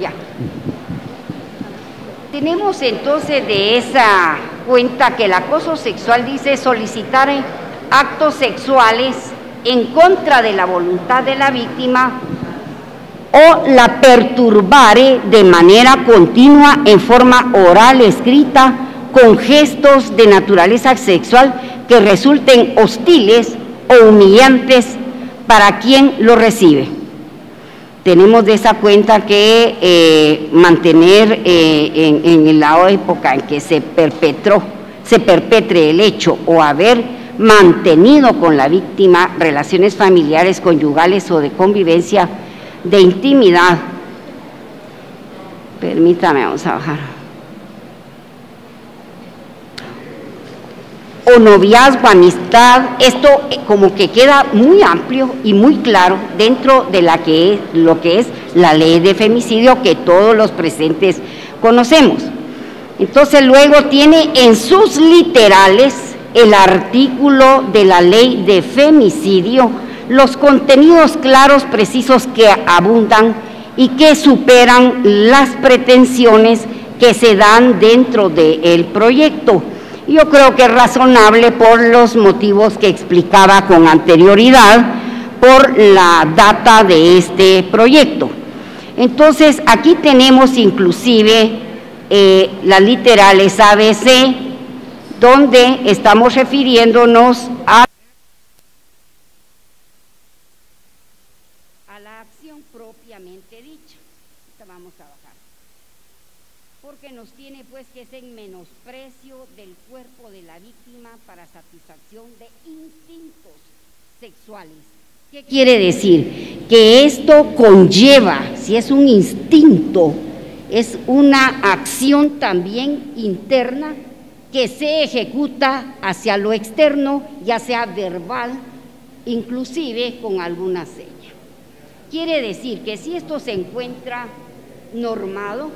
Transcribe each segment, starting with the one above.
Ya. Tenemos entonces de esa cuenta que el acoso sexual dice solicitar actos sexuales en contra de la voluntad de la víctima o la perturbare de manera continua en forma oral, escrita, con gestos de naturaleza sexual que resulten hostiles o humillantes para quien lo recibe tenemos de esa cuenta que eh, mantener eh, en, la época en que se perpetró, se perpetre el hecho o haber mantenido con la víctima relaciones familiares, conyugales o de convivencia de intimidad. Permítame, vamos a bajar. O noviazgo, amistad, esto como que queda muy amplio y muy claro dentro de la que es, lo que es la ley de femicidio que todos los presentes conocemos. Entonces luego tiene en sus literales el artículo de la ley de femicidio, los contenidos claros, precisos que abundan y que superan las pretensiones que se dan dentro del proyecto yo creo que es razonable por los motivos que explicaba con anterioridad, por la data de este proyecto. Entonces, aquí tenemos inclusive eh, las literales ABC, donde estamos refiriéndonos a ¿Qué quiere decir? Que esto conlleva, si es un instinto, es una acción también interna que se ejecuta hacia lo externo, ya sea verbal, inclusive con alguna seña. Quiere decir que si esto se encuentra normado,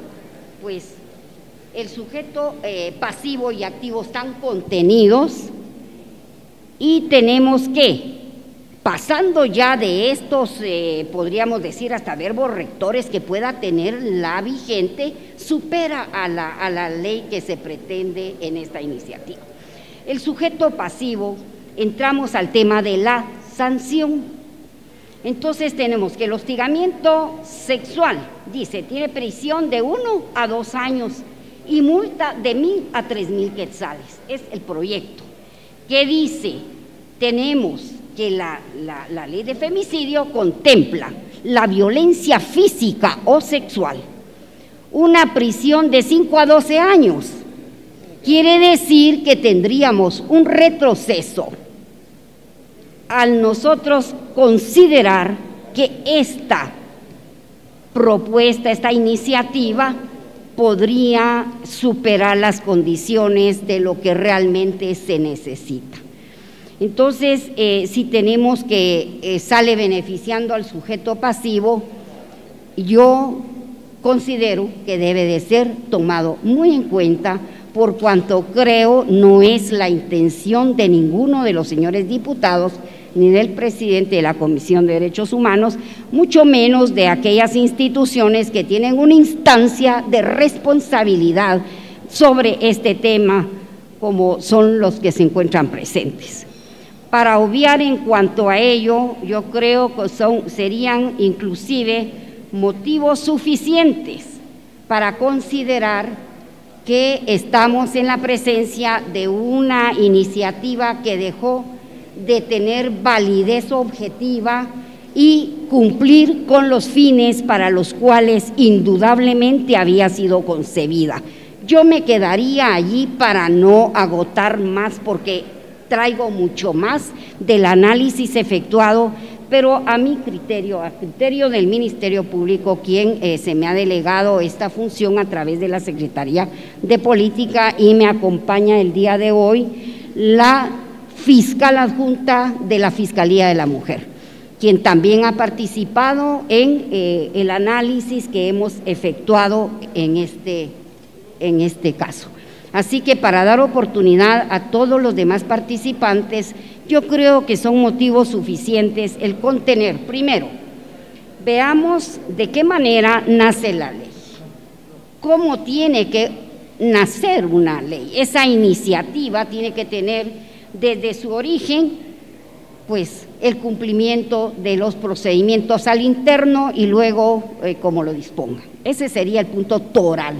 pues el sujeto eh, pasivo y activo están contenidos y tenemos que pasando ya de estos, eh, podríamos decir, hasta verbos rectores que pueda tener la vigente, supera a la, a la ley que se pretende en esta iniciativa. El sujeto pasivo, entramos al tema de la sanción. Entonces tenemos que el hostigamiento sexual, dice, tiene prisión de uno a dos años y multa de mil a tres mil quetzales. Es el proyecto. ¿Qué dice? Tenemos que la, ley de femicidio contempla la violencia física o sexual, una prisión de 5 a 12 años. Quiere decir que tendríamos un retroceso al nosotros considerar que esta propuesta, esta iniciativa, podría superar las condiciones de lo que realmente se necesita. Entonces, eh, si tenemos que eh, sale beneficiando al sujeto pasivo, yo considero que debe de ser tomado muy en cuenta por cuanto creo no es la intención de ninguno de los señores diputados ni del presidente de la Comisión de Derechos Humanos, mucho menos de aquellas instituciones que tienen una instancia de responsabilidad sobre este tema como son los que se encuentran presentes. Para obviar en cuanto a ello, yo creo que son, serían inclusive motivos suficientes para considerar que estamos en la presencia de una iniciativa que dejó de tener validez objetiva y cumplir con los fines para los cuales indudablemente había sido concebida. Yo me quedaría allí para no agotar más porque traigo mucho más del análisis efectuado, pero a mi criterio, a criterio del Ministerio Público, quien eh, se me ha delegado esta función a través de la Secretaría de Política y me acompaña el día de hoy, la fiscal adjunta de la Fiscalía de la Mujer, quien también ha participado en eh, el análisis que hemos efectuado en este, en este caso. Así que para dar oportunidad a todos los demás participantes, yo creo que son motivos suficientes el contener, primero, veamos de qué manera nace la ley, cómo tiene que nacer una ley. Esa iniciativa tiene que tener desde su origen pues el cumplimiento de los procedimientos al interno y luego eh, como lo disponga. Ese sería el punto toral,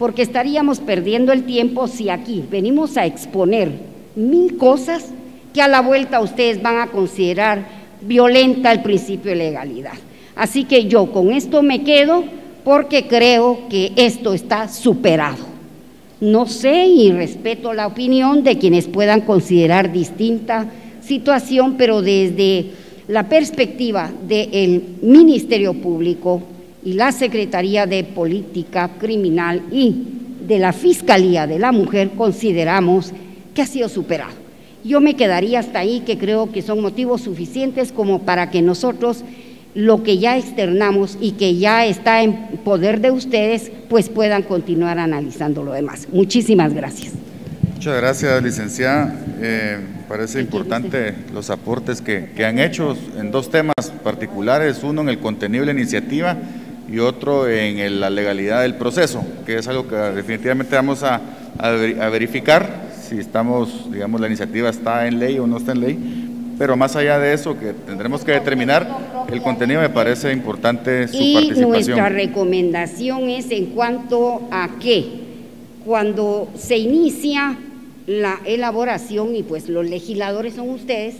porque estaríamos perdiendo el tiempo si aquí venimos a exponer mil cosas que a la vuelta ustedes van a considerar violenta el principio de legalidad. Así que yo con esto me quedo porque creo que esto está superado. No sé y respeto la opinión de quienes puedan considerar distinta situación, pero desde la perspectiva del Ministerio Público y la Secretaría de Política Criminal y de la Fiscalía de la Mujer, consideramos que ha sido superado. Yo me quedaría hasta ahí, que creo que son motivos suficientes como para que nosotros lo que ya externamos y que ya está en poder de ustedes, pues puedan continuar analizando lo demás. Muchísimas gracias. Muchas gracias, licenciada. Eh, parece importante los aportes que, que, han hecho en dos temas particulares, uno en el contenido de la iniciativa y otro en la legalidad del proceso, que es algo que definitivamente vamos a, a, verificar si estamos, digamos, la iniciativa está en ley o no está en ley, pero más allá de eso, que tendremos que determinar el contenido, me parece importante su y participación. Nuestra recomendación es en cuanto a que cuando se inicia la elaboración y pues los legisladores son ustedes,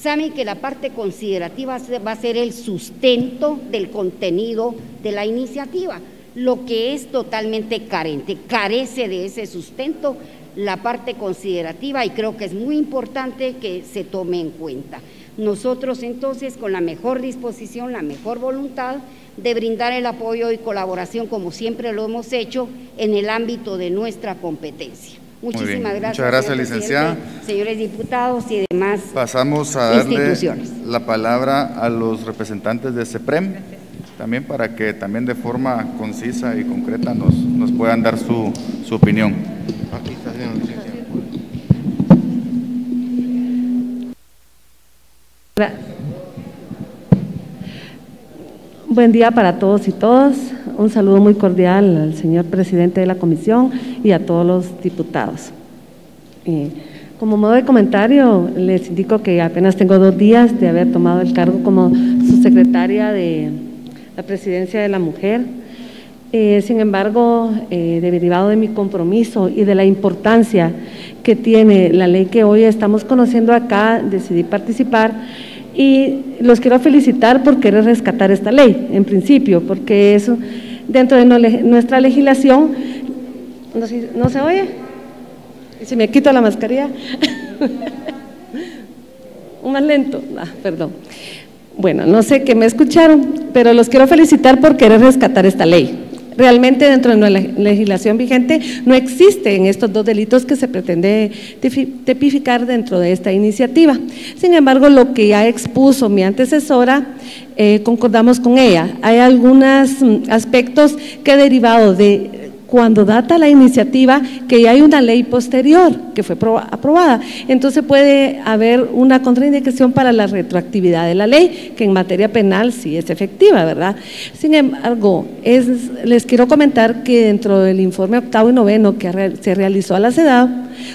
saben que la parte considerativa va a ser el sustento del contenido de la iniciativa, lo que es totalmente carente, carece de ese sustento la parte considerativa y creo que es muy importante que se tome en cuenta. Nosotros entonces con la mejor disposición, la mejor voluntad de brindar el apoyo y colaboración como siempre lo hemos hecho en el ámbito de nuestra competencia. Muchísimas gracias. Muchas gracias, licenciada. Señores diputados y demás Pasamos a darle la palabra a los representantes de CEPREM, también para que también de forma concisa y concreta nos, nos puedan dar su, su opinión. Buen día para todos y todas. Un saludo muy cordial al señor presidente de la comisión y a todos los diputados. como modo de comentario, les indico que apenas tengo dos días de haber tomado el cargo como subsecretaria de la presidencia de la mujer. Eh, sin embargo, eh, derivado de mi compromiso y de la importancia que tiene la ley que hoy estamos conociendo acá, decidí participar y los quiero felicitar por querer rescatar esta ley, en principio, porque eso dentro de nuestra legislación, ¿no, se oye? ¿Y si me quito la mascarilla? Un más lento, ah, perdón. Bueno, no sé qué me escucharon, pero los quiero felicitar por querer rescatar esta ley. Realmente dentro de la legislación vigente no existen estos dos delitos que se pretende tipificar dentro de esta iniciativa. Sin embargo, lo que ya expuso mi antecesora, eh, concordamos con ella. Hay algunos mm, aspectos que derivado de cuando data la iniciativa que ya hay una ley posterior que fue aprobada. Entonces puede haber una contraindicación para la retroactividad de la ley, que en materia penal sí es efectiva, ¿verdad? Sin embargo, les quiero comentar que dentro del informe octavo y noveno que se realizó a la CEDAW,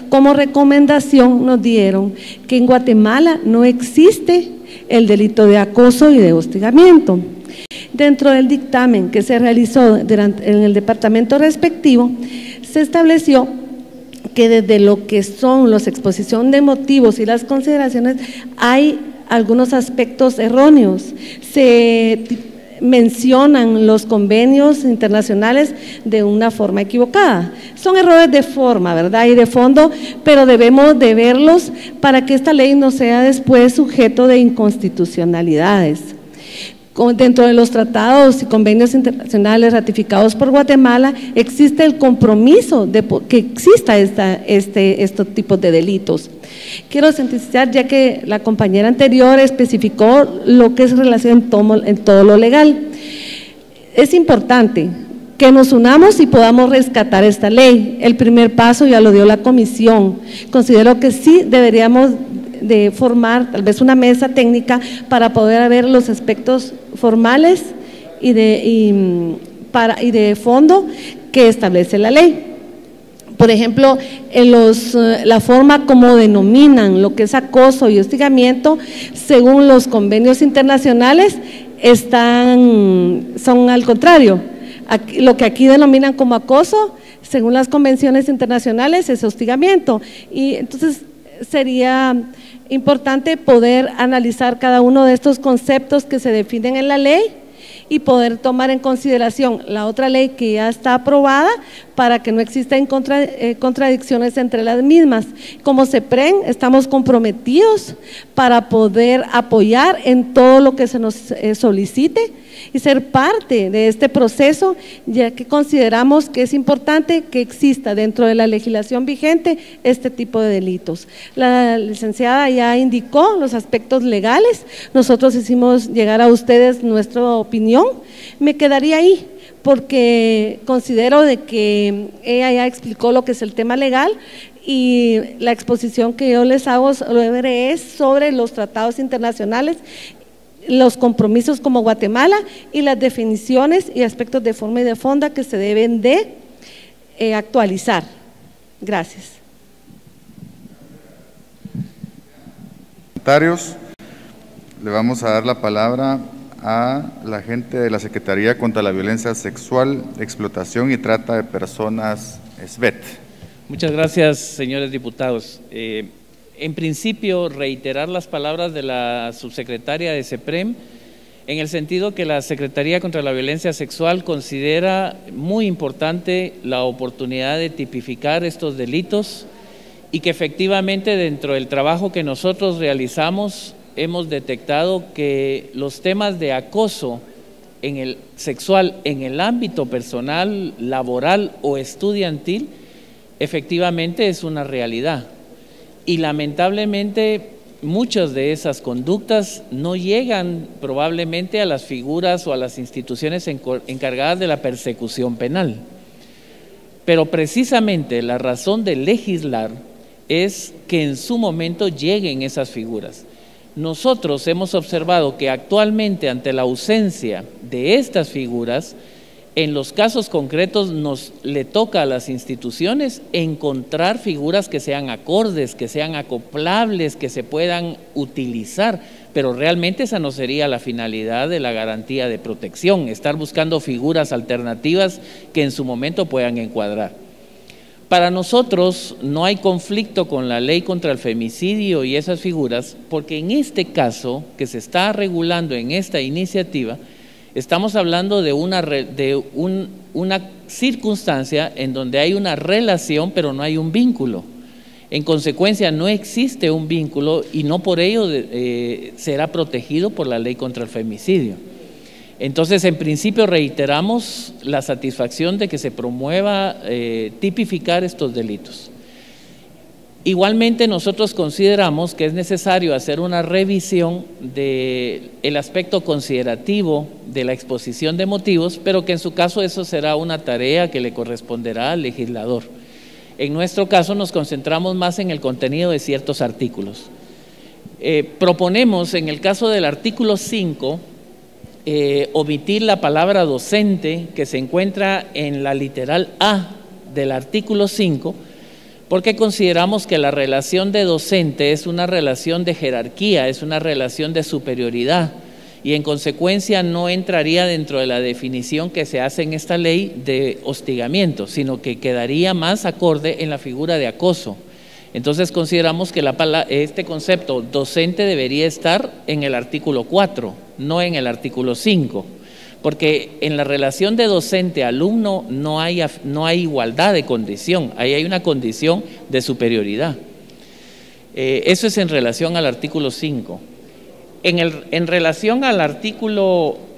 como recomendación nos dieron que en Guatemala no existe el delito de acoso y de hostigamiento. Dentro del dictamen que se realizó en el departamento respectivo, se estableció que desde lo que son la exposición de motivos y las consideraciones hay algunos aspectos erróneos. Se mencionan los convenios internacionales de una forma equivocada. Son errores de forma, ¿verdad? Y de fondo, pero debemos de verlos para que esta ley no sea después sujeto de inconstitucionalidades dentro de los tratados y convenios internacionales ratificados por Guatemala, existe el compromiso de que exista esta, este, estos tipos de delitos. Quiero sintetizar, ya que la compañera anterior especificó lo que es relación en todo, en todo lo legal. Es importante que nos unamos y podamos rescatar esta ley. El primer paso ya lo dio la comisión. Considero que sí deberíamos de formar tal vez una mesa técnica para poder ver los aspectos formales y de, para, y de fondo que establece la ley. Por ejemplo, en los, eh, la forma como denominan lo que es acoso y hostigamiento, según los convenios internacionales, están, son al contrario. lo que aquí denominan como acoso, según las convenciones internacionales, es hostigamiento. Y entonces sería importante poder analizar cada uno de estos conceptos que se definen en la ley y poder tomar en consideración la otra ley que ya está aprobada para que no existan eh, contradicciones entre las mismas. Como CEPREN, estamos comprometidos para poder apoyar en todo lo que se nos eh, solicite y ser parte de este proceso, ya que consideramos que es importante que exista dentro de la legislación vigente este tipo de delitos. La licenciada ya indicó los aspectos legales, nosotros hicimos llegar a ustedes nuestra opinión, me quedaría ahí porque considero de que ella ya explicó lo que es el tema legal y la exposición que yo les hago es sobre los tratados internacionales los compromisos como Guatemala y las definiciones y aspectos de forma y de fondo que se deben de eh, actualizar. Gracias. Le vamos a dar la palabra a la gente de la Secretaría contra la Violencia Sexual, Explotación y Trata de Personas, SBET. Muchas gracias, señores diputados. Eh, en principio, reiterar las palabras de la subsecretaria de CEPREM en el sentido que la Secretaría contra la Violencia Sexual considera muy importante la oportunidad de tipificar estos delitos y que efectivamente dentro del trabajo que nosotros realizamos hemos detectado que los temas de acoso en el sexual en el ámbito personal, laboral o estudiantil efectivamente es una realidad y lamentablemente muchas de esas conductas no llegan probablemente a las figuras o a las instituciones encargadas de la persecución penal. Pero precisamente la razón de legislar es que en su momento lleguen esas figuras. Nosotros hemos observado que actualmente ante la ausencia de estas figuras, en los casos concretos nos le toca a las instituciones encontrar figuras que sean acordes, que sean acoplables, que se puedan utilizar, pero realmente esa no sería la finalidad de la garantía de protección, estar buscando figuras alternativas que en su momento puedan encuadrar. Para nosotros no hay conflicto con la ley contra el femicidio y esas figuras, porque en este caso que se está regulando en esta iniciativa, Estamos hablando de una, de una circunstancia en donde hay una relación, pero no hay un vínculo. En consecuencia, no existe un vínculo y no por ello eh, será protegido por la ley contra el femicidio. Entonces, en principio, reiteramos la satisfacción de que se promueva eh, tipificar estos delitos. Igualmente nosotros consideramos que es necesario hacer una revisión del aspecto considerativo de la exposición de motivos, pero que en su caso eso será una tarea que le corresponderá al legislador. En nuestro caso nos concentramos más en el contenido de ciertos artículos. Eh, proponemos en el caso del artículo 5 eh, omitir la palabra docente que se encuentra en la literal A del artículo 5 porque consideramos que la relación de docente es una relación de jerarquía, es una relación de superioridad y en consecuencia no entraría dentro de la definición que se hace en esta ley de hostigamiento, sino que quedaría más acorde en la figura de acoso. Entonces consideramos que este concepto docente debería estar en el artículo 4, no en el artículo 5 porque en la relación de docente-alumno no hay, no hay igualdad de condición, ahí hay una condición de superioridad. Eh, eso es en relación al artículo 5. En, en, relación al artículo 6,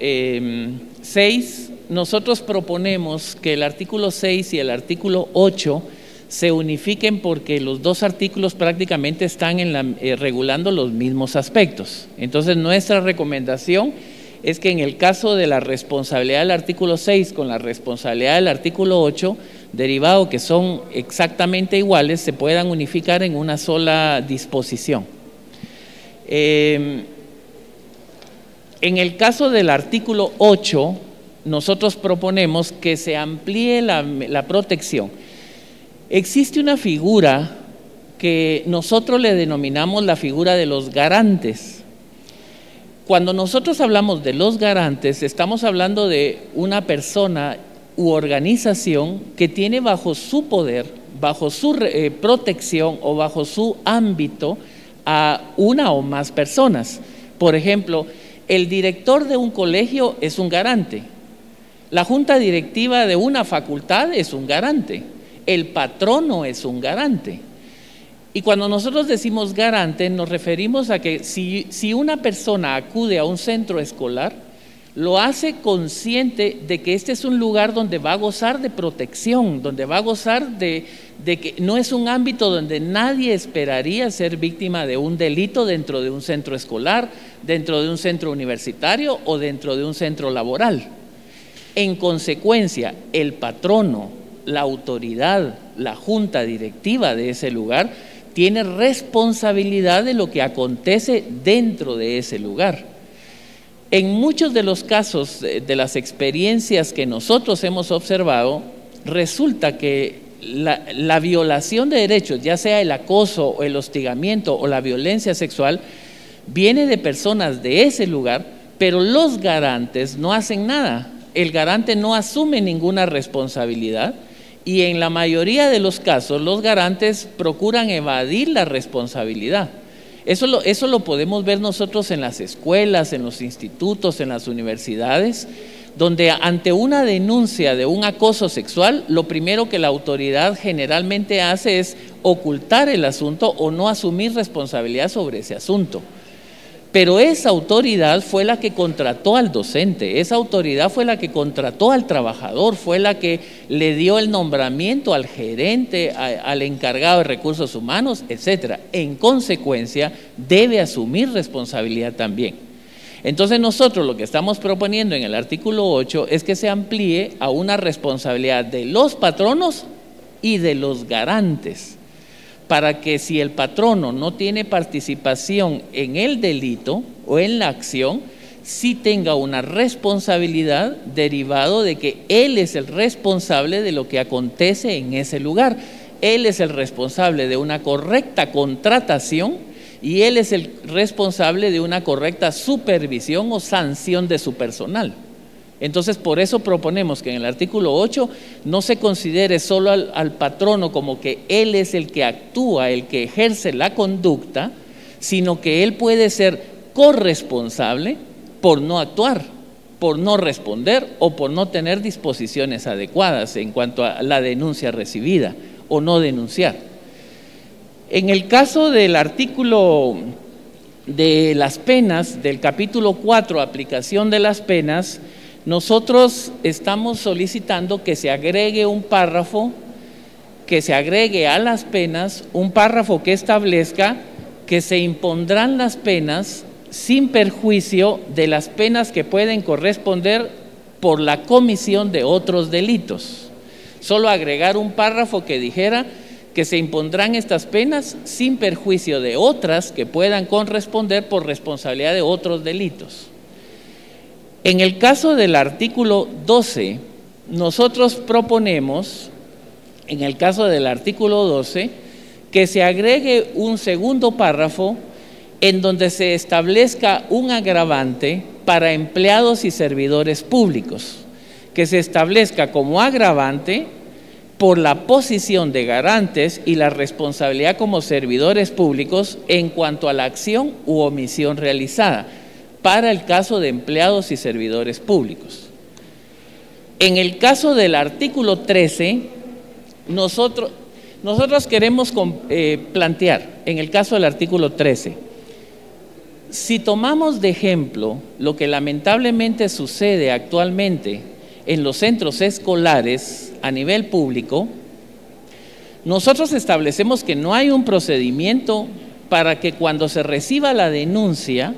em, nosotros proponemos que el artículo 6 y el artículo 8 se unifiquen porque los dos artículos prácticamente están eh, regulando los mismos aspectos. Entonces, nuestra recomendación es que en el caso de la responsabilidad del artículo 6 con la responsabilidad del artículo 8, derivado que son exactamente iguales, se puedan unificar en una sola disposición. Eh, en el caso del artículo 8, nosotros proponemos que se amplíe la protección. Existe una figura que nosotros le denominamos la figura de los garantes. Cuando nosotros hablamos de los garantes, estamos hablando de una persona u organización que tiene bajo su poder, bajo su eh, protección o bajo su ámbito a una o más personas. Por ejemplo, el director de un colegio es un garante, la junta directiva de una facultad es un garante, el patrono es un garante. Y cuando nosotros decimos garante, nos referimos a que si, si, una persona acude a un centro escolar, lo hace consciente de que este es un lugar donde va a gozar de protección, donde va a gozar de, de que no es un ámbito donde nadie esperaría ser víctima de un delito dentro de un centro escolar, dentro de un centro universitario o dentro de un centro laboral. En consecuencia, el patrono, la autoridad, la junta directiva de ese lugar, tiene responsabilidad de lo que acontece dentro de ese lugar. En muchos de los casos de las experiencias que nosotros hemos observado, resulta que la, la, violación de derechos, ya sea el acoso o el hostigamiento o la violencia sexual, viene de personas de ese lugar, pero los garantes no hacen nada. El garante no asume ninguna responsabilidad y en la mayoría de los casos los garantes procuran evadir la responsabilidad. Eso lo, eso lo podemos ver nosotros en las escuelas, en los institutos, en las universidades, donde ante una denuncia de un acoso sexual, lo primero que la autoridad generalmente hace es ocultar el asunto o no asumir responsabilidad sobre ese asunto. Pero esa autoridad fue la que contrató al docente, esa autoridad fue la que contrató al trabajador, fue la que le dio el nombramiento al gerente, al encargado de recursos humanos, etc. En consecuencia, debe asumir responsabilidad también. Entonces nosotros lo que estamos proponiendo en el artículo 8 es que se amplíe a una responsabilidad de los patronos y de los garantes para que si el patrono no tiene participación en el delito o en la acción, sí tenga una responsabilidad derivado de que él es el responsable de lo que acontece en ese lugar. Él es el responsable de una correcta contratación y él es el responsable de una correcta supervisión o sanción de su personal. Entonces, por eso proponemos que en el artículo 8 no se considere solo al, patrono como que él es el que actúa, el que ejerce la conducta, sino que él puede ser corresponsable por no actuar, por no responder o por no tener disposiciones adecuadas en cuanto a la denuncia recibida o no denunciar. En el caso del artículo de las penas, del capítulo 4, aplicación de las penas, nosotros estamos solicitando que se agregue un párrafo, que se agregue a las penas un párrafo que establezca que se impondrán las penas sin perjuicio de las penas que pueden corresponder por la comisión de otros delitos. Solo agregar un párrafo que dijera que se impondrán estas penas sin perjuicio de otras que puedan corresponder por responsabilidad de otros delitos. En el caso del artículo 12, nosotros proponemos, en el caso del artículo 12, que se agregue un segundo párrafo en donde se establezca un agravante para empleados y servidores públicos, que se establezca como agravante por la posición de garantes y la responsabilidad como servidores públicos en cuanto a la acción u omisión realizada para el caso de empleados y servidores públicos. En el caso del artículo 13, nosotros, nosotros queremos eh, plantear, en el caso del artículo 13, si tomamos de ejemplo lo que lamentablemente sucede actualmente en los centros escolares a nivel público, nosotros establecemos que no hay un procedimiento para que cuando se reciba la denuncia,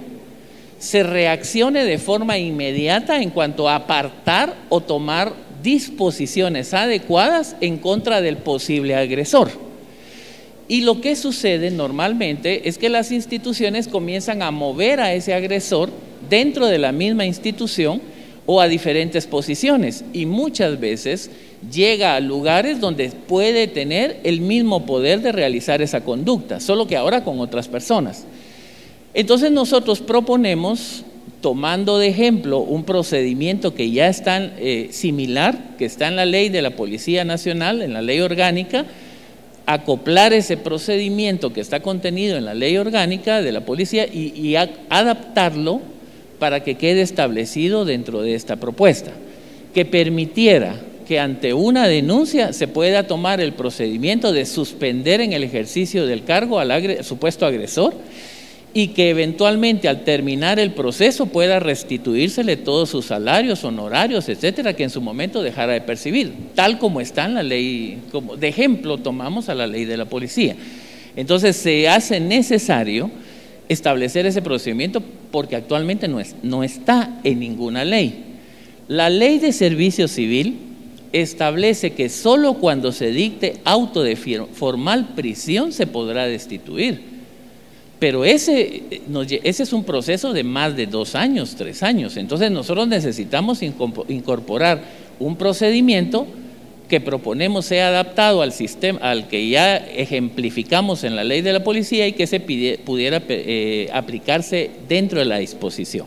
se reaccione de forma inmediata en cuanto a apartar o tomar disposiciones adecuadas en contra del posible agresor. Y lo que sucede normalmente es que las instituciones comienzan a mover a ese agresor dentro de la misma institución o a diferentes posiciones y muchas veces llega a lugares donde puede tener el mismo poder de realizar esa conducta, solo que ahora con otras personas. Entonces nosotros proponemos, tomando de ejemplo un procedimiento que ya está eh, similar, que está en la ley de la Policía Nacional, en la ley orgánica, acoplar ese procedimiento que está contenido en la ley orgánica de la policía y, adaptarlo para que quede establecido dentro de esta propuesta, que permitiera que ante una denuncia se pueda tomar el procedimiento de suspender en el ejercicio del cargo al supuesto agresor y que eventualmente al terminar el proceso pueda restituírsele todos sus salarios, honorarios, etcétera, que en su momento dejara de percibir, tal como está en la ley, como de ejemplo tomamos a la ley de la policía. Entonces se hace necesario establecer ese procedimiento porque actualmente no, es, no está en ninguna ley. La ley de servicio civil establece que solo cuando se dicte auto de formal prisión se podrá destituir. Pero ese, ese es un proceso de más de dos años, tres años. Entonces nosotros necesitamos incorporar un procedimiento que proponemos sea adaptado al sistema, al que ya ejemplificamos en la ley de la policía y que se pudiera eh, aplicarse dentro de la disposición.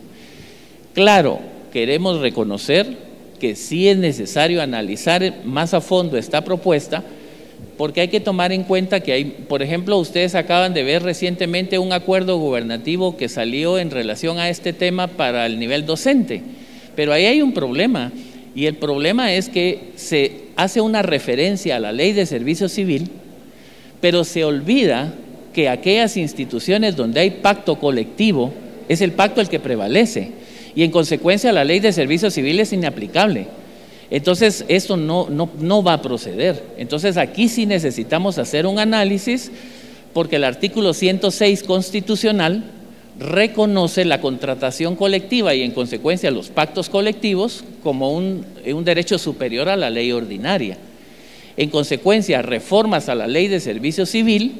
Claro, queremos reconocer que sí es necesario analizar más a fondo esta propuesta, porque hay que tomar en cuenta que hay, por ejemplo, ustedes acaban de ver recientemente un acuerdo gubernativo que salió en relación a este tema para el nivel docente, pero ahí hay un problema y el problema es que se hace una referencia a la ley de servicio civil, pero se olvida que aquellas instituciones donde hay pacto colectivo es el pacto el que prevalece y en consecuencia la ley de servicio civil es inaplicable. Entonces, eso no, no, va a proceder. Entonces, aquí sí necesitamos hacer un análisis porque el artículo 106 constitucional reconoce la contratación colectiva y en consecuencia los pactos colectivos como un, un, derecho superior a la ley ordinaria. En consecuencia, reformas a la ley de servicio civil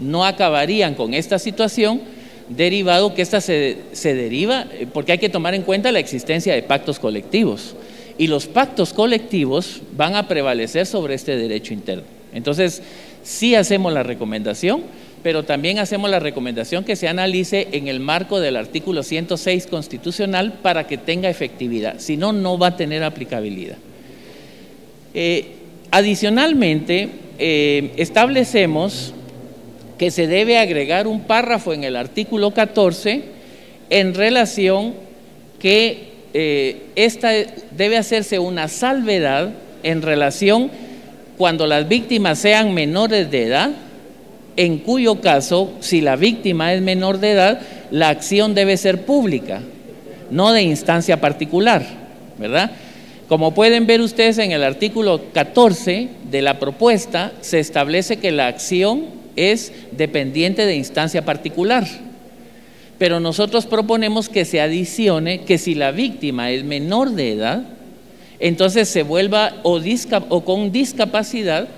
no acabarían con esta situación, derivado que esta se, se deriva, eh, porque hay que tomar en cuenta la existencia de pactos colectivos y los pactos colectivos van a prevalecer sobre este derecho interno. Entonces, sí hacemos la recomendación, pero también hacemos la recomendación que se analice en el marco del artículo 106 constitucional para que tenga efectividad, si no, no va a tener aplicabilidad. Eh, adicionalmente, eh, establecemos que se debe agregar un párrafo en el artículo 14 en relación que eh, esta debe hacerse una salvedad en relación cuando las víctimas sean menores de edad, en cuyo caso, si la víctima es menor de edad, la acción debe ser pública, no de instancia particular, ¿verdad? Como pueden ver ustedes en el artículo 14 de la propuesta, se establece que la acción es dependiente de instancia particular. Pero nosotros proponemos que se adicione que si la víctima es menor de edad, entonces se vuelva o, o con discapacidad,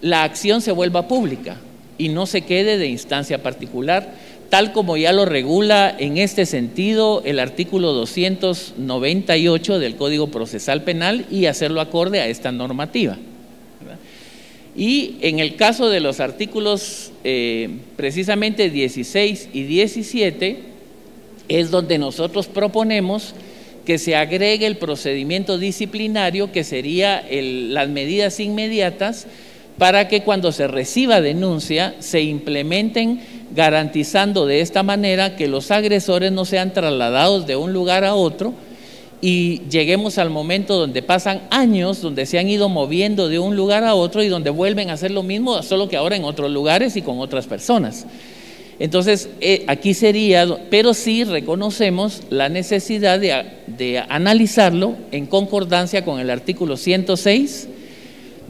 la acción se vuelva pública y no se quede de instancia particular, tal como ya lo regula en este sentido el artículo 298 del Código Procesal Penal y hacerlo acorde a esta normativa. Y en el caso de los artículos eh, precisamente 16 y 17, es donde nosotros proponemos que se agregue el procedimiento disciplinario, que sería las medidas inmediatas, para que cuando se reciba denuncia se implementen garantizando de esta manera que los agresores no sean trasladados de un lugar a otro, y lleguemos al momento donde pasan años, donde se han ido moviendo de un lugar a otro y donde vuelven a hacer lo mismo, solo que ahora en otros lugares y con otras personas. Entonces, eh, aquí sería, pero sí reconocemos la necesidad de, de analizarlo en concordancia con el artículo 106,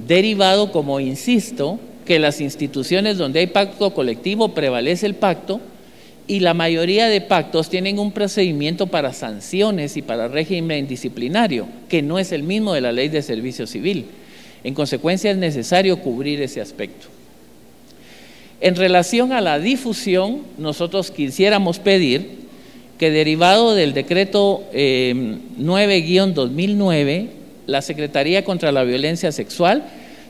derivado, como insisto, que las instituciones donde hay pacto colectivo prevalece el pacto, y la mayoría de pactos tienen un procedimiento para sanciones y para régimen disciplinario, que no es el mismo de la ley de servicio civil. En consecuencia es necesario cubrir ese aspecto. En relación a la difusión, nosotros quisiéramos pedir que derivado del decreto 9-2009, eh, la Secretaría contra la Violencia Sexual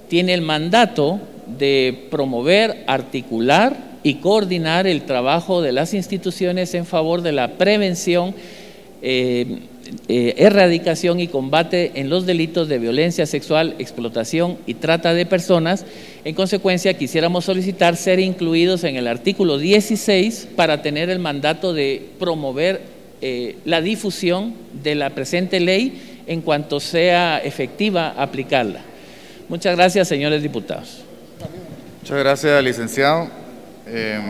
tiene el mandato de promover, articular y coordinar el trabajo de las instituciones en favor de la prevención, eh, eh, erradicación y combate en los delitos de violencia sexual, explotación y trata de personas. En consecuencia, quisiéramos solicitar ser incluidos en el artículo 16 para tener el mandato de promover eh, la difusión de la presente ley en cuanto sea efectiva aplicarla. Muchas gracias, señores diputados. Muchas gracias, licenciado. Eh,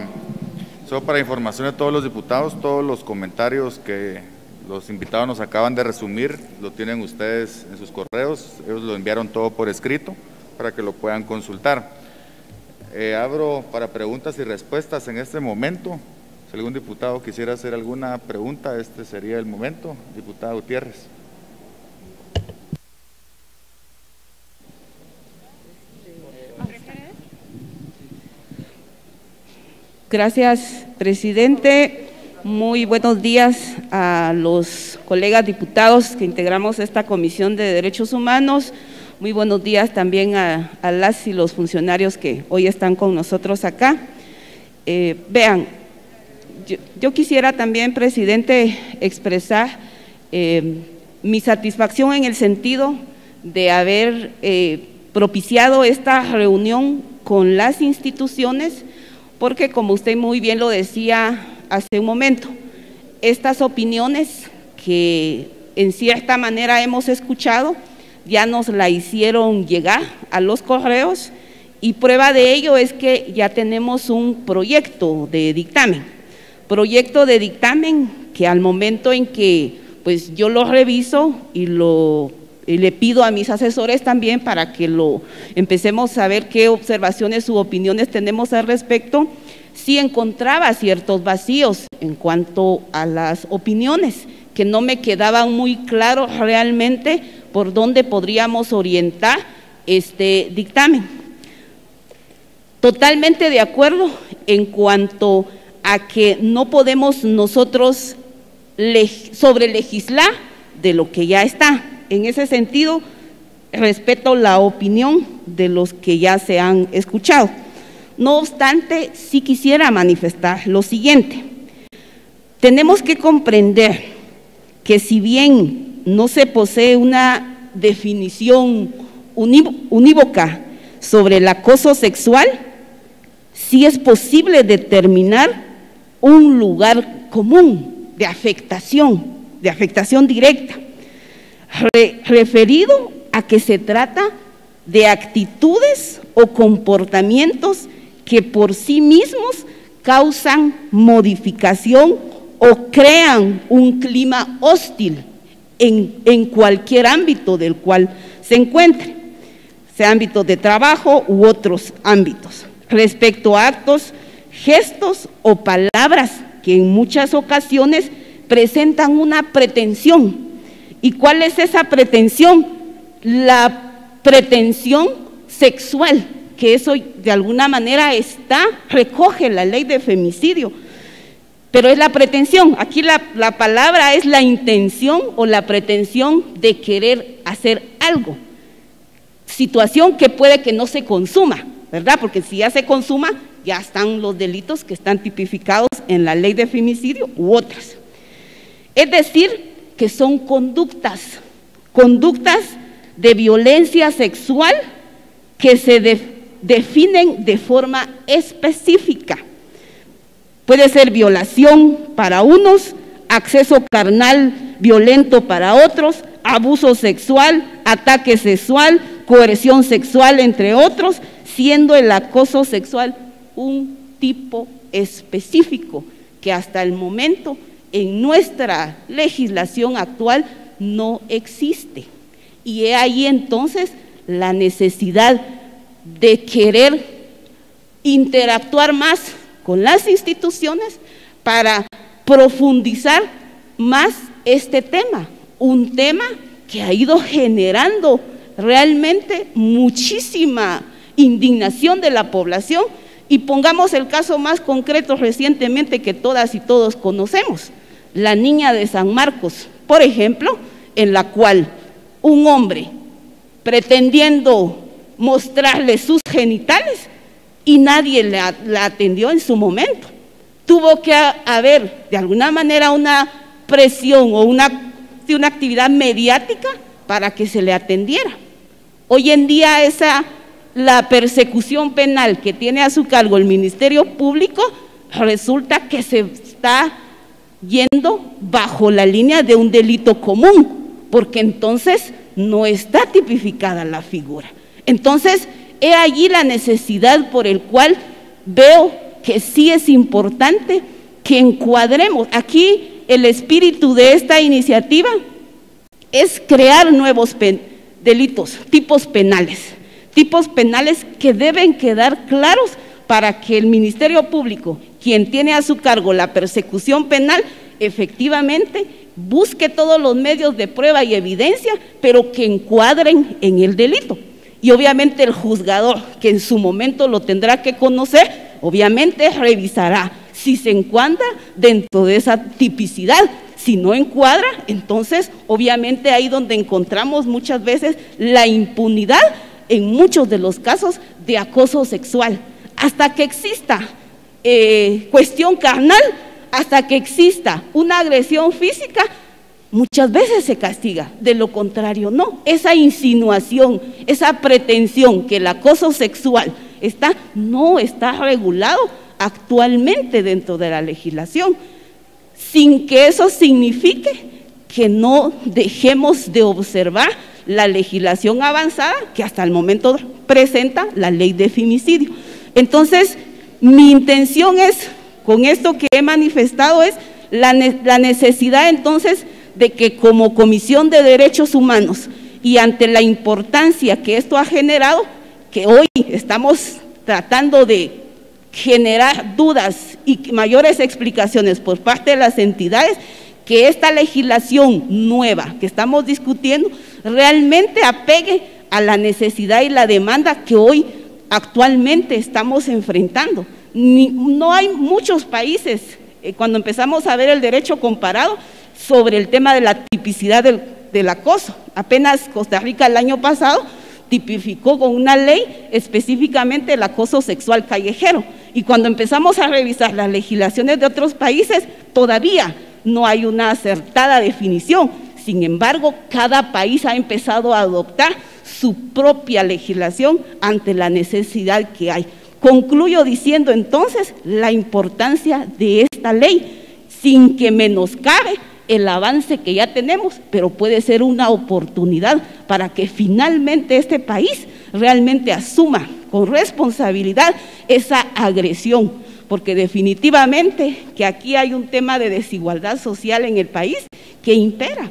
solo para información de todos los diputados, todos los comentarios que los invitados nos acaban de resumir, lo tienen ustedes en sus correos, ellos lo enviaron todo por escrito para que lo puedan consultar. Eh, abro para preguntas y respuestas en este momento. Si algún diputado quisiera hacer alguna pregunta, este sería el momento. Diputado Gutiérrez. Gracias, presidente. Muy buenos días a los colegas diputados que integramos esta Comisión de Derechos Humanos. Muy buenos días también a, las y los funcionarios que hoy están con nosotros acá. Eh, vean, yo, quisiera también, presidente, expresar eh, mi satisfacción en el sentido de haber eh, propiciado esta reunión con las instituciones porque como usted muy bien lo decía hace un momento, estas opiniones que en cierta manera hemos escuchado ya nos la hicieron llegar a los correos y prueba de ello es que ya tenemos un proyecto de dictamen, proyecto de dictamen que al momento en que pues yo lo reviso y lo le pido a mis asesores también para que lo empecemos a ver qué observaciones u opiniones tenemos al respecto, si encontraba ciertos vacíos en cuanto a las opiniones, que no me quedaban muy claros realmente por dónde podríamos orientar este dictamen. Totalmente de acuerdo en cuanto a que no podemos nosotros sobre legislar de lo que ya está en ese sentido, respeto la opinión de los que ya se han escuchado. No obstante, sí quisiera manifestar lo siguiente. Tenemos que comprender que si bien no se posee una definición unívoca sobre el acoso sexual, sí es posible determinar un lugar común de afectación, de afectación directa referido a que se trata de actitudes o comportamientos que por sí mismos causan modificación o crean un clima hostil en, en, cualquier ámbito del cual se encuentre, sea ámbito de trabajo u otros ámbitos, respecto a actos, gestos o palabras que en muchas ocasiones presentan una pretensión ¿Y cuál es esa pretensión? La pretensión sexual, que eso de alguna manera está, recoge la ley de femicidio. Pero es la pretensión, aquí la, la palabra es la intención o la pretensión de querer hacer algo. Situación que puede que no se consuma, ¿verdad? Porque si ya se consuma, ya están los delitos que están tipificados en la ley de femicidio u otras. Es decir, que son conductas, conductas de violencia sexual que se definen de forma específica. Puede ser violación para unos, acceso carnal violento para otros, abuso sexual, ataque sexual, coerción sexual, entre otros, siendo el acoso sexual un tipo específico que hasta el momento en nuestra legislación actual no existe. Y he ahí entonces la necesidad de querer interactuar más con las instituciones para profundizar más este tema, un tema que ha ido generando realmente muchísima indignación de la población Y pongamos el caso más concreto recientemente que todas y todos conocemos, la niña de San Marcos, por ejemplo, en la cual un hombre pretendiendo mostrarle sus genitales y nadie la, atendió en su momento. Tuvo que haber de alguna manera una presión o una, una actividad mediática para que se le atendiera. Hoy en día esa la persecución penal que tiene a su cargo el Ministerio Público resulta que se está yendo bajo la línea de un delito común, porque entonces no está tipificada la figura. Entonces, he allí la necesidad por el cual veo que sí es importante que encuadremos. Aquí el espíritu de esta iniciativa es crear nuevos delitos, tipos penales, tipos penales que deben quedar claros para que el Ministerio Público, quien tiene a su cargo la persecución penal, efectivamente busque todos los medios de prueba y evidencia, pero que encuadren en el delito. Y obviamente el juzgador, que en su momento lo tendrá que conocer, obviamente revisará si se encuadra dentro de esa tipicidad. Si no encuadra, entonces obviamente ahí donde encontramos muchas veces la impunidad en muchos de los casos de acoso sexual. Hasta que exista eh, cuestión carnal, hasta que exista una agresión física, muchas veces se castiga, de lo contrario no. Esa insinuación, esa pretensión que el acoso sexual está, no está regulado actualmente dentro de la legislación, sin que eso signifique que no dejemos de observar la legislación avanzada que hasta el momento presenta la ley de femicidio. Entonces, mi intención es, con esto que he manifestado, es la, la necesidad entonces de que como Comisión de Derechos Humanos y ante la importancia que esto ha generado, que hoy estamos tratando de generar dudas y mayores explicaciones por parte de las entidades, que esta legislación nueva que estamos discutiendo realmente apegue a la necesidad y la demanda que hoy actualmente estamos enfrentando. no hay muchos países, eh, cuando empezamos a ver el derecho comparado, sobre el tema de la tipicidad del, acoso. Apenas Costa Rica el año pasado tipificó con una ley específicamente el acoso sexual callejero. Y cuando empezamos a revisar las legislaciones de otros países, todavía no hay una acertada definición. Sin embargo, cada país ha empezado a adoptar su propia legislación ante la necesidad que hay. Concluyo diciendo entonces la importancia de esta ley, sin que menoscabe el avance que ya tenemos, pero puede ser una oportunidad para que finalmente este país realmente asuma con responsabilidad esa agresión, porque definitivamente que aquí hay un tema de desigualdad social en el país que impera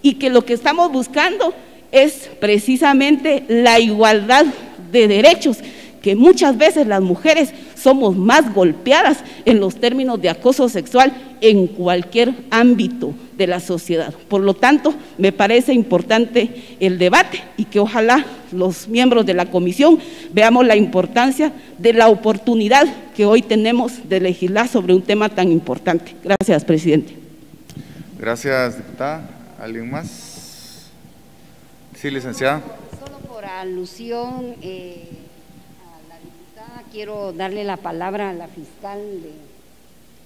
y que lo que estamos buscando es precisamente la igualdad de derechos que muchas veces las mujeres somos más golpeadas en los términos de acoso sexual en cualquier ámbito de la sociedad. Por lo tanto, me parece importante el debate y que ojalá los miembros de la comisión veamos la importancia de la oportunidad que hoy tenemos de legislar sobre un tema tan importante. Gracias, presidente. Gracias, diputada. ¿Alguien más? Sí, licenciada. Solo por alusión. Eh, quiero darle la palabra a la fiscal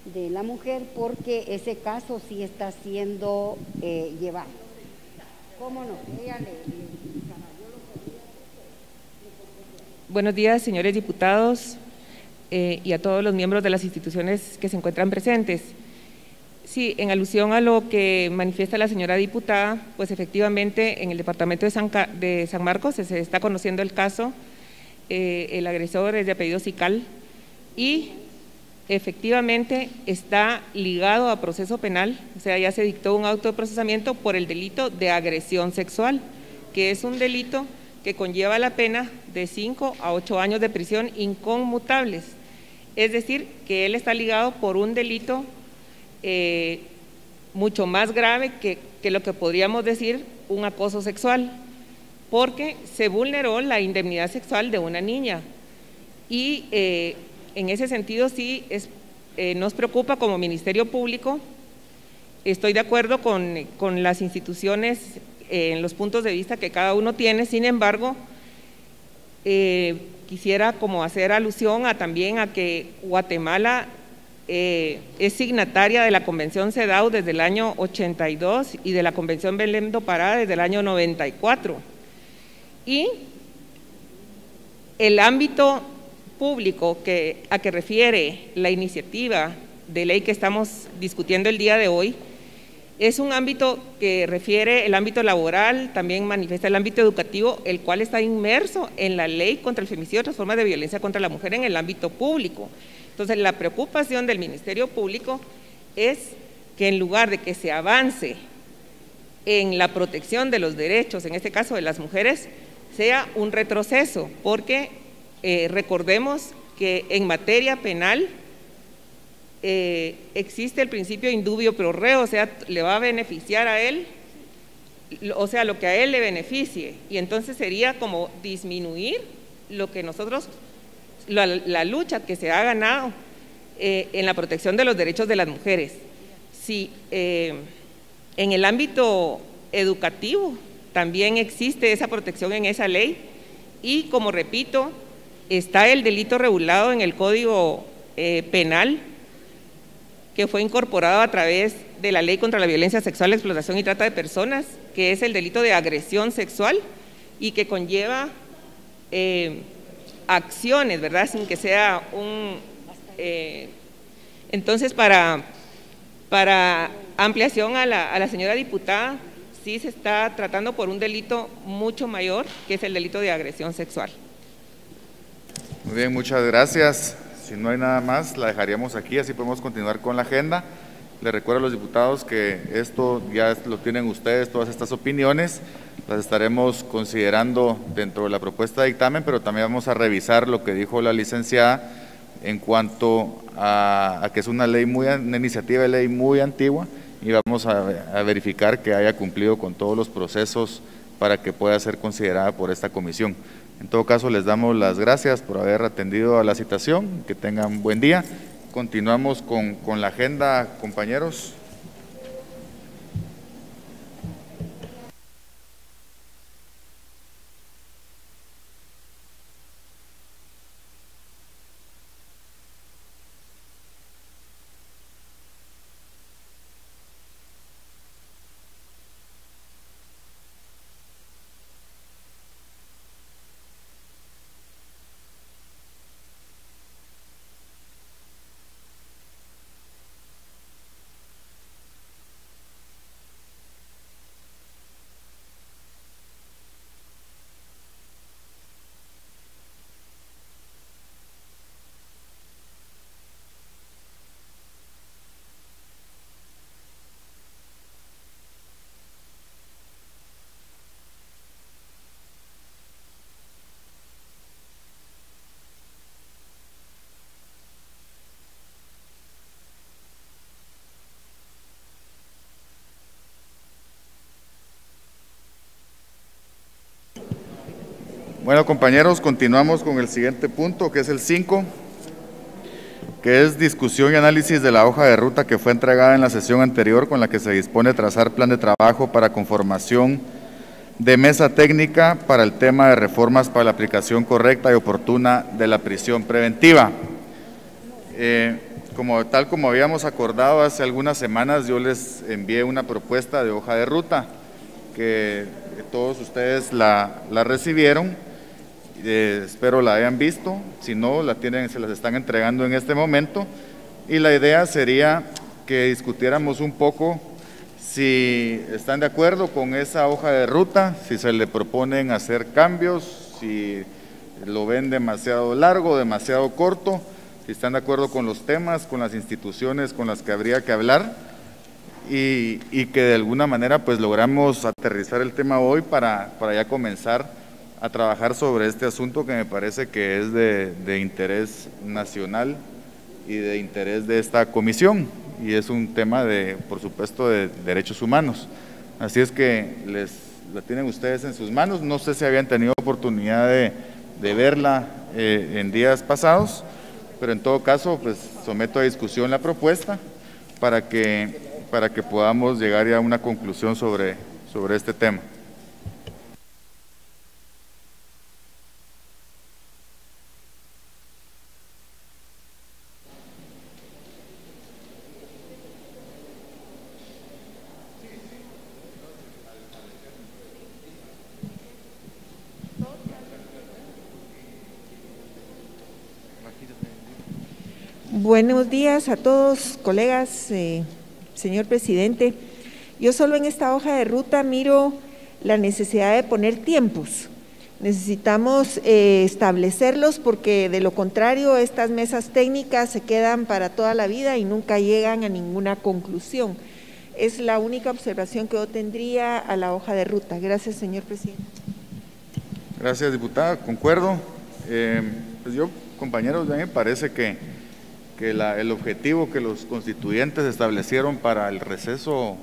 de, la mujer porque ese caso sí está siendo eh, llevado. ¿Cómo no? Buenos días, señores diputados eh, y a todos los miembros de las instituciones que se encuentran presentes. Sí, en alusión a lo que manifiesta la señora diputada, pues efectivamente en el departamento de San, de San Marcos se está conociendo el caso eh, el agresor es de apellido Sical y efectivamente está ligado a proceso penal, o sea, ya se dictó un auto de procesamiento por el delito de agresión sexual, que es un delito que conlleva la pena de 5 a 8 años de prisión inconmutables. Es decir, que él está ligado por un delito eh, mucho más grave que, que lo que podríamos decir un acoso sexual porque se vulneró la indemnidad sexual de una niña. Y eh, en ese sentido sí es, eh, nos preocupa como Ministerio Público. Estoy de acuerdo con, con las instituciones eh, en los puntos de vista que cada uno tiene, sin embargo, eh, quisiera como hacer alusión a también a que Guatemala es signataria de la Convención CEDAW desde el año 82 y de la Convención Belém do Pará desde el año 94. Y el ámbito público a que refiere la iniciativa de ley que estamos discutiendo el día de hoy es un ámbito que refiere el ámbito laboral, también manifiesta el ámbito educativo, el cual está inmerso en la ley contra el femicidio y otras formas de violencia contra la mujer en el ámbito público. Entonces, la preocupación del Ministerio Público es que en lugar de que se avance en la protección de los derechos, en este caso de las mujeres, sea un retroceso, porque eh, recordemos que en materia penal eh, existe el principio indubio pro reo, o sea, le va a beneficiar a él, o sea, lo que a él le beneficie. Y entonces sería como disminuir lo que nosotros, la, lucha que se ha ganado eh, en la protección de los derechos de las mujeres. Si en el ámbito educativo también existe esa protección en esa ley y como repito, está el delito regulado en el Código eh, Penal que fue incorporado a través de la Ley contra la Violencia Sexual, Explotación y Trata de Personas, que es el delito de agresión sexual y que conlleva eh, acciones, ¿verdad? Sin que sea un... Eh, entonces, para, para ampliación a la, a la señora diputada, sí se está tratando por un delito mucho mayor, que es el delito de agresión sexual. Muy bien, muchas gracias. Si no hay nada más, la dejaríamos aquí, así podemos continuar con la agenda. Le recuerdo a los diputados que esto ya lo tienen ustedes, todas estas opiniones, las estaremos considerando dentro de la propuesta de dictamen, pero también vamos a revisar lo que dijo la licenciada en cuanto a, que es una ley muy, iniciativa de ley muy antigua y vamos a verificar que haya cumplido con todos los procesos para que pueda ser considerada por esta comisión. En todo caso, les damos las gracias por haber atendido a la citación. Que tengan buen día. Continuamos con, con la agenda, compañeros. Bueno, compañeros, continuamos con el siguiente punto, que es el 5, que es discusión y análisis de la hoja de ruta que fue entregada en la sesión anterior con la que se dispone trazar plan de trabajo para conformación de mesa técnica para el tema de reformas para la aplicación correcta y oportuna de la prisión preventiva. Eh, como, tal como habíamos acordado hace algunas semanas, yo les envié una propuesta de hoja de ruta que todos ustedes la, la recibieron eh, espero la hayan visto, si no, la tienen, se las están entregando en este momento. Y la idea sería que discutiéramos un poco si están de acuerdo con esa hoja de ruta, si se le proponen hacer cambios, si lo ven demasiado largo, demasiado corto, si están de acuerdo con los temas, con las instituciones con las que habría que hablar y, y que de alguna manera pues logramos aterrizar el tema hoy para, para ya comenzar a trabajar sobre este asunto que me parece que es de, interés nacional y de interés de esta comisión y es un tema de, por supuesto, de derechos humanos. Así es que les la tienen ustedes en sus manos. No sé si habían tenido oportunidad de, verla eh, en días pasados, pero en todo caso, pues someto a discusión la propuesta para que, para que podamos llegar ya a una conclusión sobre, sobre este tema. Buenos días a todos, colegas, eh, señor presidente. Yo solo en esta hoja de ruta miro la necesidad de poner tiempos. Necesitamos eh, establecerlos porque de lo contrario estas mesas técnicas se quedan para toda la vida y nunca llegan a ninguna conclusión. Es la única observación que yo tendría a la hoja de ruta. Gracias, señor presidente. Gracias, diputada. Concuerdo. Eh, pues yo, compañeros, ya me parece que que el objetivo que los constituyentes establecieron para el receso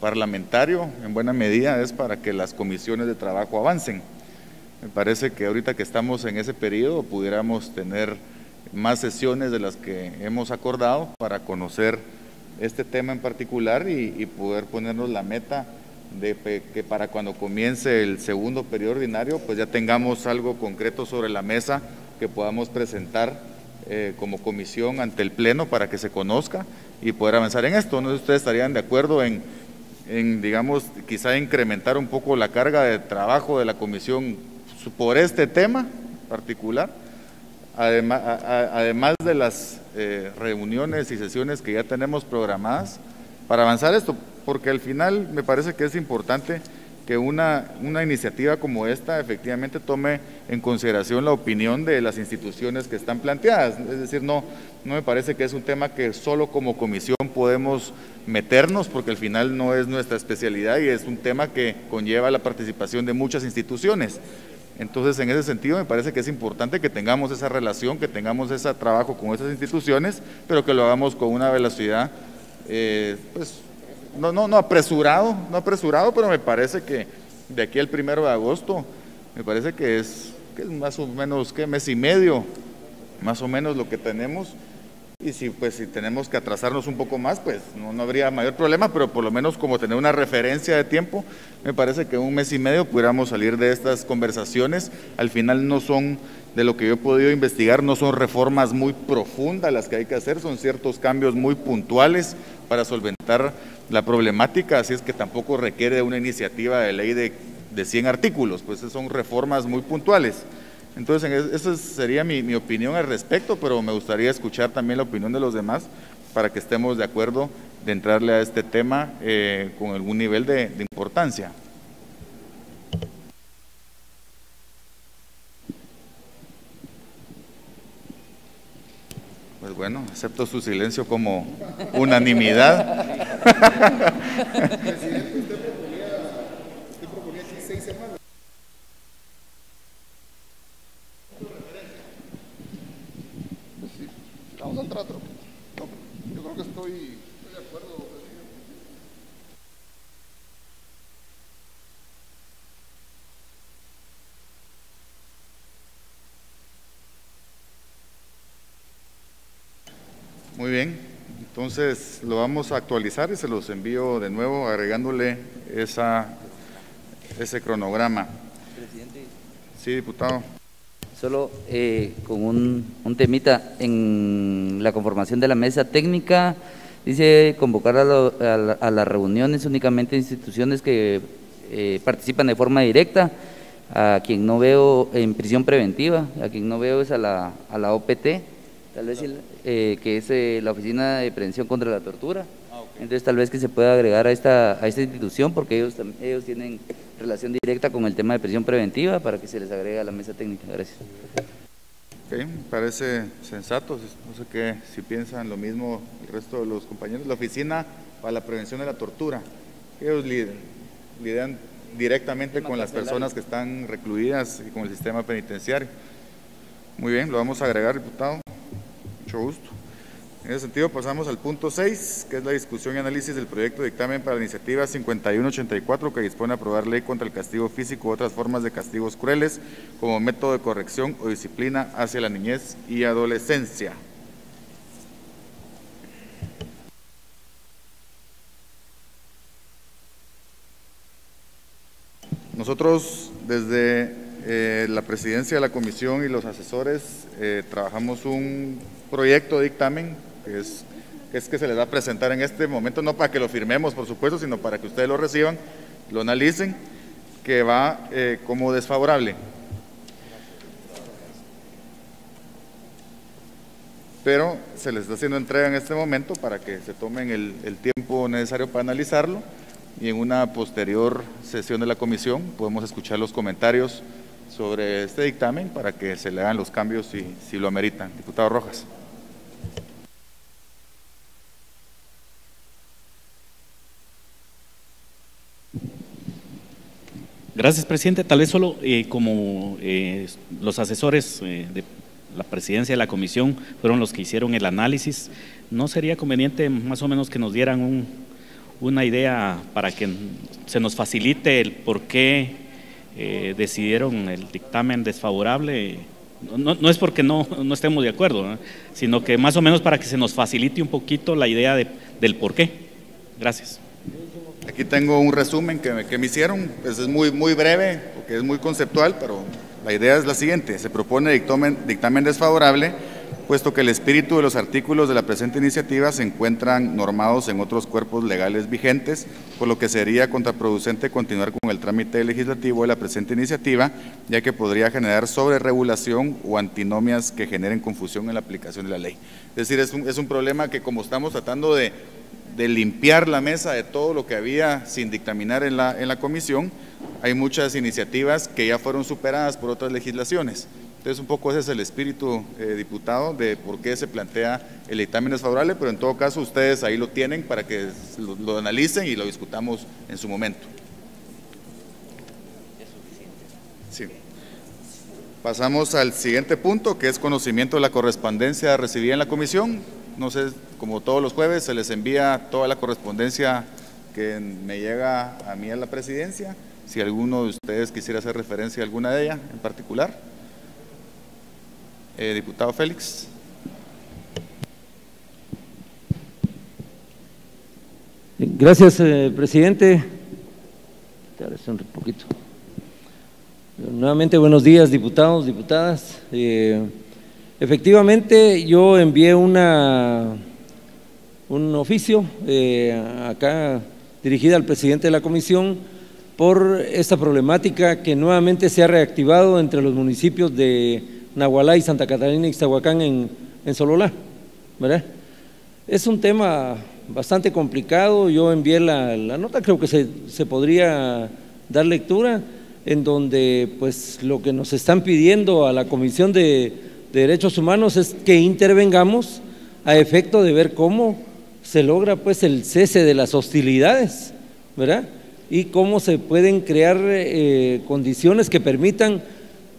parlamentario, en buena medida, es para que las comisiones de trabajo avancen. Me parece que ahorita que estamos en ese periodo pudiéramos tener más sesiones de las que hemos acordado para conocer este tema en particular y, poder ponernos la meta de que para cuando comience el segundo periodo ordinario, pues ya tengamos algo concreto sobre la mesa que podamos presentar eh, como comisión ante el Pleno para que se conozca y poder avanzar en esto. No sé si ustedes estarían de acuerdo en, digamos, quizá incrementar un poco la carga de trabajo de la comisión por este tema particular, además, además de las eh, reuniones y sesiones que ya tenemos programadas para avanzar esto, porque al final me parece que es importante que una, una iniciativa como esta efectivamente tome en consideración la opinión de las instituciones que están planteadas. Es decir, no, no me parece que es un tema que solo como comisión podemos meternos, porque al final no es nuestra especialidad y es un tema que conlleva la participación de muchas instituciones. Entonces, en ese sentido, me parece que es importante que tengamos esa relación, que tengamos ese trabajo con esas instituciones, pero que lo hagamos con una velocidad eh, pues, no, no, no apresurado, no apresurado, pero me parece que de aquí al primero de agosto, me parece que es, que más o menos, que mes y medio, más o menos lo que tenemos. Y si, pues, si tenemos que atrasarnos un poco más, pues no, no, habría mayor problema, pero por lo menos como tener una referencia de tiempo, me parece que un mes y medio pudiéramos salir de estas conversaciones. Al final no son, de lo que yo he podido investigar, no son reformas muy profundas las que hay que hacer, son ciertos cambios muy puntuales para solventar la problemática, así es que tampoco requiere una iniciativa de ley de, de 100 artículos, pues son reformas muy puntuales. Entonces, esa sería mi, opinión al respecto, pero me gustaría escuchar también la opinión de los demás para que estemos de acuerdo de entrarle a este tema eh, con algún nivel de importancia. Bueno, acepto su silencio como unanimidad. Presidente, usted proponía, usted proponía aquí seis semanas. Vamos a entrar otro. yo creo que estoy Muy bien, entonces lo vamos a actualizar y se los envío de nuevo agregándole esa, ese cronograma. Presidente. Sí, diputado. Solo eh, con un, un, temita en la conformación de la mesa técnica, dice convocar a, las reuniones únicamente instituciones que eh, participan de forma directa, a quien no veo en prisión preventiva, a quien no veo es a la, a la OPT Tal vez eh, que es eh, la Oficina de Prevención contra la Tortura. Ah, Entonces tal vez que se pueda agregar a esta, a esta institución porque ellos, ellos tienen relación directa con el tema de prisión preventiva para que se les agregue a la mesa técnica. Gracias. Ok, parece sensato. No sé qué, si piensan lo mismo el resto de los compañeros. La Oficina para la Prevención de la Tortura. Ellos lidian directamente con las personas que están recluidas y con el sistema penitenciario. Muy bien, lo vamos a agregar, diputado gusto. En ese sentido, pasamos al punto 6, que es la discusión y análisis del proyecto de dictamen para la iniciativa 5184, que dispone a aprobar ley contra el castigo físico u otras formas de castigos crueles como método de corrección o disciplina hacia la niñez y adolescencia. Nosotros, desde eh, la presidencia de la comisión y los asesores, eh, trabajamos un proyecto de dictamen que es, que se les va a presentar en este momento, no para que lo firmemos, por supuesto, sino para que ustedes lo reciban, lo analicen, que va eh, como desfavorable. Pero se les está haciendo entrega en este momento para que se tomen el, el tiempo necesario para analizarlo y en una posterior sesión de la comisión podemos escuchar los comentarios sobre este dictamen para que se le hagan los cambios si, si lo ameritan. Diputado Rojas. Gracias, presidente. Tal vez solo eh, como eh, los asesores eh, de la presidencia de la comisión fueron los que hicieron el análisis, ¿no sería conveniente más o menos que nos dieran una idea para que se nos facilite el por qué decidieron el dictamen desfavorable? No, es porque no, no, estemos de acuerdo, sino que más o menos para que se nos facilite un poquito la idea de, del por qué. Gracias. Aquí tengo un resumen que, me hicieron, pues es muy, muy breve, porque es muy conceptual, pero la idea es la siguiente. Se propone dictamen, dictamen desfavorable, puesto que el espíritu de los artículos de la presente iniciativa se encuentran normados en otros cuerpos legales vigentes, por lo que sería contraproducente continuar con el trámite legislativo de la presente iniciativa, ya que podría generar sobreregulación o antinomias que generen confusión en la aplicación de la ley. Es decir, es un, es un problema que como estamos tratando de de limpiar la mesa de todo lo que había sin dictaminar en la, en la comisión, hay muchas iniciativas que ya fueron superadas por otras legislaciones. Entonces, un poco ese es el espíritu, eh, diputado, de por qué se plantea el dictamen desfavorable, pero en todo caso ustedes ahí lo tienen para que lo, analicen y lo discutamos en su momento. Sí. Pasamos al siguiente punto, que es conocimiento de la correspondencia recibida en la comisión no sé, como todos los jueves, se les envía toda la correspondencia que me llega a mí a la presidencia. Si alguno de ustedes quisiera hacer referencia a alguna de ellas en particular. Eh, diputado Félix. Gracias, eh, presidente. un poquito. Nuevamente, buenos días, diputados, diputadas. Eh, Efectivamente, yo envié una, un oficio acá dirigida al presidente de la comisión por esta problemática que nuevamente se ha reactivado entre los municipios de Nahualá y Santa Catarina y Ixtahuacán en, en Sololá. ¿verdad? Es un tema bastante complicado, yo envié la, la nota, creo que se, se podría dar lectura, en donde pues lo que nos están pidiendo a la Comisión de de Derechos Humanos es que intervengamos a efecto de ver cómo se logra pues el cese de las hostilidades, ¿verdad? Y cómo se pueden crear eh, condiciones que permitan,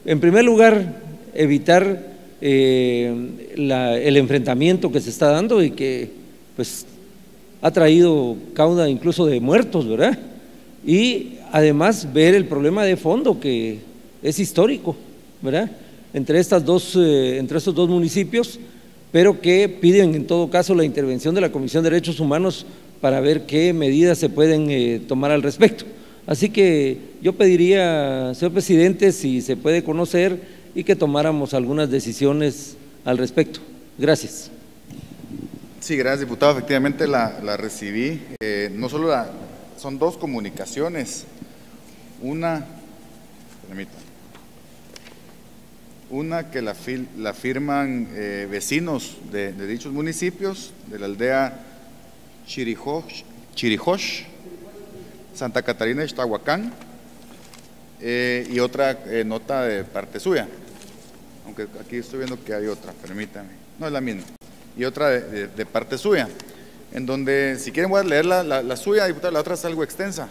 en primer lugar, evitar eh, el enfrentamiento que se está dando y que pues ha traído cauda incluso de muertos, ¿verdad? Y además ver el problema de fondo que es histórico, ¿verdad? entre, estas dos, eh, entre estos dos municipios, pero que piden en todo caso la intervención de la Comisión de Derechos Humanos para ver qué medidas se pueden eh, tomar al respecto. Así que yo pediría, señor presidente, si se puede conocer y que tomáramos algunas decisiones al respecto. Gracias. Sí, gracias, diputado. Efectivamente la, recibí. Eh, no solo la, son dos comunicaciones. Una, permítame. Una que la, la firman eh, vecinos de, dichos municipios, de la aldea Chirijosh, Santa Catarina de Ixtahuacán, eh, y otra nota de parte suya. Aunque aquí estoy viendo que hay otra, permítame. No es la misma. Y otra de, parte suya, en donde, si quieren, voy a leer la, la suya, diputada, la otra es algo extensa.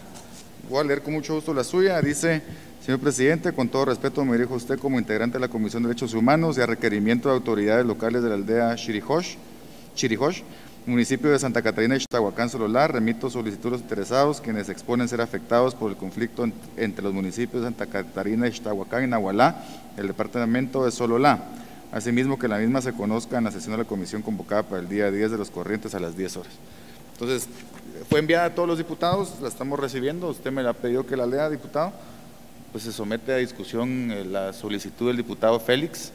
Voy a leer con mucho gusto la suya. Dice. Señor presidente, con todo respeto me dirijo a usted como integrante de la Comisión de Derechos Humanos y a requerimiento de autoridades locales de la aldea Shirijosh Chirijosh, municipio de Santa Catarina y Xtahuacán Sololar, remito solicitudes interesados quienes exponen ser afectados por el conflicto entre los municipios de Santa Catarina y Xtahuacán y Nahualá, el departamento de Sololá. Asimismo, que la misma se conozca en la sesión de la comisión convocada para el día 10 de los corrientes a las 10 horas. Entonces, fue enviada a todos los diputados, la estamos recibiendo, usted me la pidió que la lea, diputado, pues se somete a discusión eh, la solicitud del diputado Félix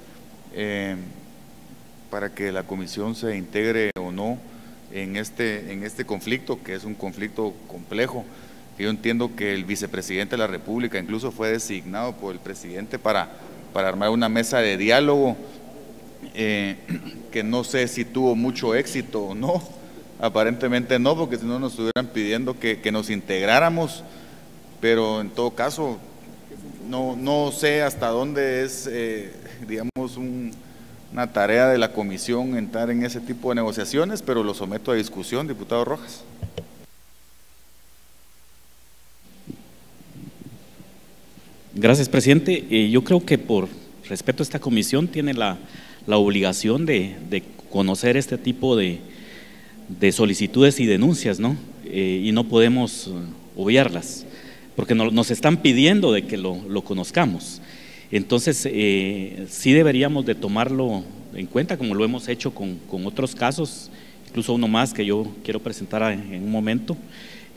eh, para que la comisión se integre o no en este, en este conflicto, que es un conflicto complejo. Yo entiendo que el vicepresidente de la República incluso fue designado por el presidente para, para armar una mesa de diálogo eh, que no sé si tuvo mucho éxito o no. Aparentemente no, porque si no nos estuvieran pidiendo que, que nos integráramos, pero en todo caso no, no sé hasta dónde es, eh, digamos, una tarea de la comisión entrar en ese tipo de negociaciones, pero lo someto a discusión, diputado Rojas. Gracias, presidente. Eh, yo creo que por respeto a esta comisión tiene la, obligación de, conocer este tipo de, solicitudes y denuncias, ¿no? Eh, y no podemos obviarlas porque nos están pidiendo de que lo, conozcamos. Entonces, eh, sí deberíamos de tomarlo en cuenta, como lo hemos hecho con, otros casos, incluso uno más que yo quiero presentar en, un momento,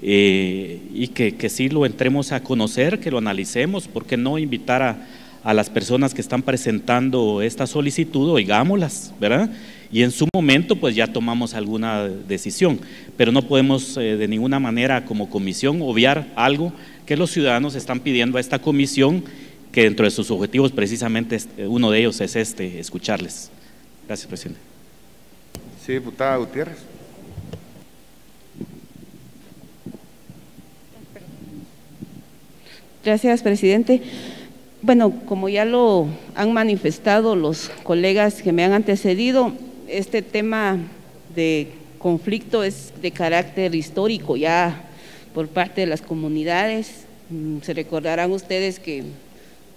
eh, y que, sí lo entremos a conocer, que lo analicemos, porque no invitar a, a las personas que están presentando esta solicitud, oigámoslas, ¿verdad? y en su momento pues ya tomamos alguna decisión, pero no podemos eh, de ninguna manera como comisión obviar algo que los ciudadanos están pidiendo a esta comisión, que dentro de sus objetivos precisamente eh, uno de ellos es este, escucharles. Gracias, presidente. Sí, diputada Gutiérrez. Gracias, presidente. Bueno, como ya lo han manifestado los colegas que me han antecedido, este tema de conflicto es de carácter histórico ya por parte de las comunidades. Mm, se recordarán ustedes que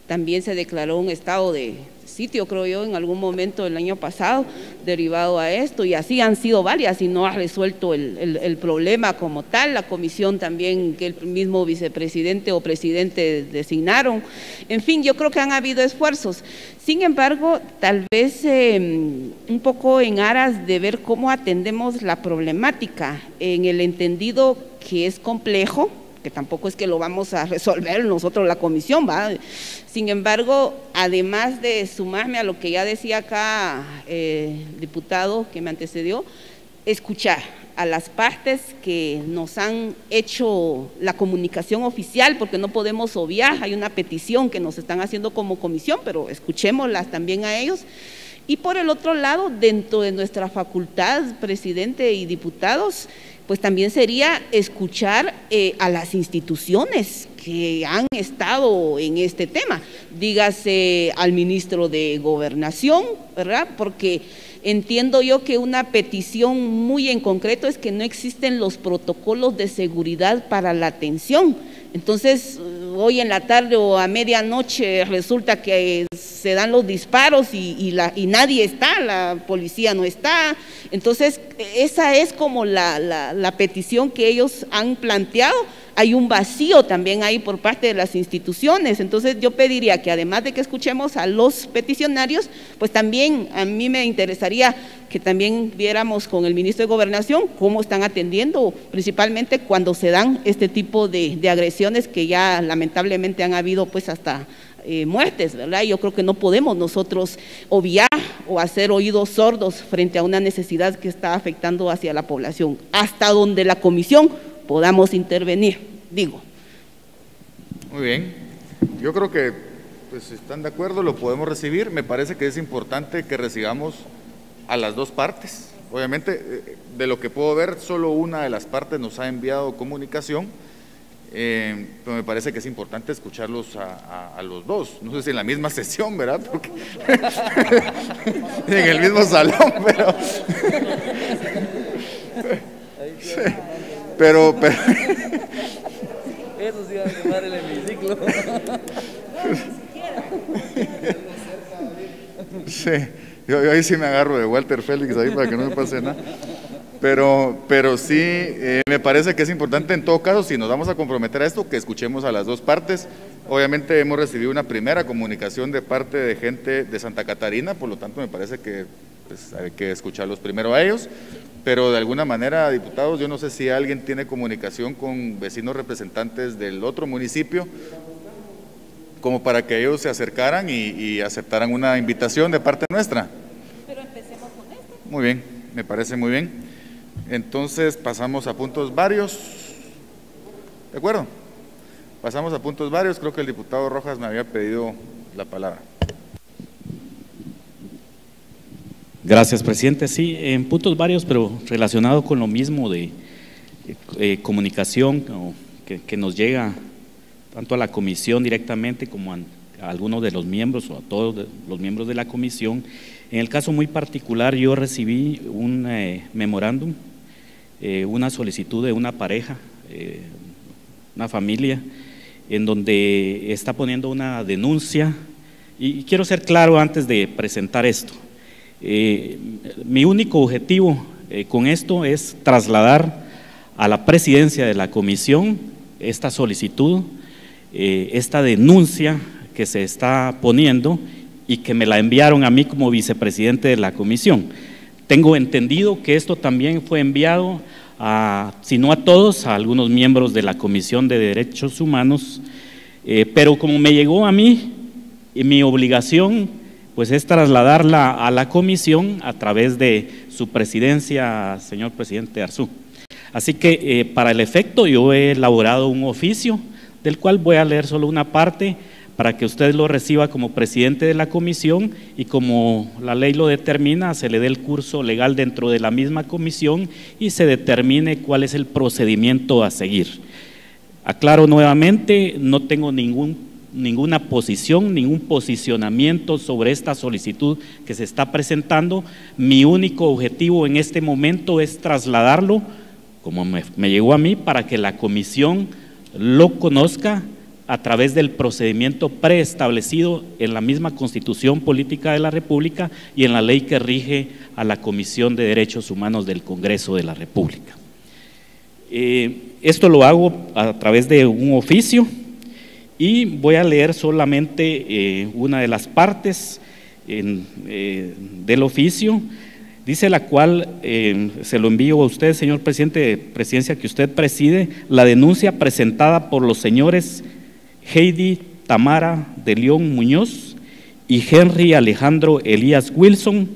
también se declaró un estado de sitio, creo yo, en algún momento del año pasado, derivado a esto, y así han sido varias y no ha resuelto el, problema como tal. La comisión también que el mismo vicepresidente o presidente designaron. En fin, yo creo que han habido esfuerzos. Sin embargo, tal vez em, un poco en aras de ver cómo atendemos la problemática, en el entendido que es complejo, que tampoco es que lo vamos a resolver nosotros la comisión, ¿va? Sin embargo, además de sumarme a lo que ya decía acá el eh, diputado que me antecedió, escuchar a las partes que nos han hecho la comunicación oficial, porque no podemos obviar, hay una petición que nos están haciendo como comisión, pero escuchémoslas también a ellos. Y por el otro lado, dentro de nuestra facultad, presidente y diputados, pues también sería escuchar eh, a las instituciones que han estado en este tema, dígase al ministro de Gobernación, ¿verdad? Porque entiendo yo que una petición muy en concreto es que no existen los protocolos de seguridad para la atención. Entonces, hoy en la tarde o a medianoche resulta que se dan los disparos y, la, y nadie está, la policía no está. Entonces, esa es como la, la petición que ellos han planteado hay un vacío también ahí por parte de las instituciones. Entonces yo pediría que además de que escuchemos a los peticionarios, pues también a mí me interesaría que también viéramos con el ministro de Gobernación cómo están atendiendo, principalmente cuando se dan este tipo de, agresiones que ya lamentablemente han habido pues hasta eh, muertes, ¿verdad? Yo creo que no podemos nosotros obviar o hacer oídos sordos frente a una necesidad que está afectando hacia la población, hasta donde la comisión podamos intervenir, digo. Muy bien, yo creo que pues si están de acuerdo lo podemos recibir, me parece que es importante que recibamos a las dos partes. Obviamente, eh, de lo que puedo ver, solo una de las partes nos ha enviado comunicación, eh, pero me parece que es importante escucharlos a, los dos. No sé si en la misma sesión, ¿verdad? Porque en el mismo salón, pero... Pero, pero... Eso sí va a quemar el hemiciclo. Sí. Yo, ahí sí me agarro de Walter Félix ahí para que no me pase nada. Pero, pero sí, eh, me parece que es importante en todo caso, si nos vamos a comprometer a esto, que escuchemos a las dos partes. Obviamente hemos recibido una primera comunicación de parte de gente de Santa Catarina, por lo tanto me parece que pues, hay que escucharlos primero a ellos, pero de alguna manera, diputados, yo no sé si alguien tiene comunicación con vecinos representantes del otro municipio, como para que ellos se acercaran y, y aceptaran una invitación de parte nuestra. Pero empecemos con este. Muy bien, me parece muy bien. Entonces pasamos a puntos varios. ¿De acuerdo? Pasamos a puntos varios. Creo que el diputado Rojas me había pedido la palabra. Gracias, presidente. Sí, en puntos varios, pero relacionado con lo mismo de eh, comunicación que, nos llega tanto a la comisión directamente como a, algunos de los miembros o a todos los miembros de la comisión. En el caso muy particular, yo recibí un eh, memorándum, eh, una solicitud de una pareja, una familia, en donde está poniendo una denuncia. y quiero ser claro antes de presentar esto. Eh, mi único objetivo eh, con esto es trasladar a la presidencia de la comisión esta solicitud, eh, esta denuncia que se está poniendo y que me la enviaron a mí como vicepresidente de la comisión. Tengo entendido que esto también fue enviado a, si no a todos, a algunos miembros de la Comisión de Derechos Humanos, pero como me llegó a mí, mi obligación pues es trasladarla a la comisión a través de su presidencia, señor presidente Arzú. Así que eh, para el efecto yo he elaborado un oficio del cual voy a leer solo una parte para que usted lo reciba como presidente de la comisión y como la ley lo determina, se le dé el curso legal dentro de la misma comisión y se determine cuál es el procedimiento a seguir. Aclaro nuevamente, no tengo ningún ninguna posición, ningún posicionamiento sobre esta solicitud que se está presentando. Mi único objetivo en este momento es trasladarlo, como me, llegó a mí, para que la comisión lo conozca a través del procedimiento preestablecido en la misma Constitución Política de la República y en la ley que rige a la Comisión de Derechos Humanos del Congreso de la República. Eh, esto lo hago a través de un oficio y voy a leer solamente eh, una de las partes eh, del oficio, dice la cual eh, se lo envío a usted, señor presidente de presidencia que usted preside, la denuncia presentada por los señores Heidi Tamara de León Muñoz y Henry Alejandro Elías Wilson,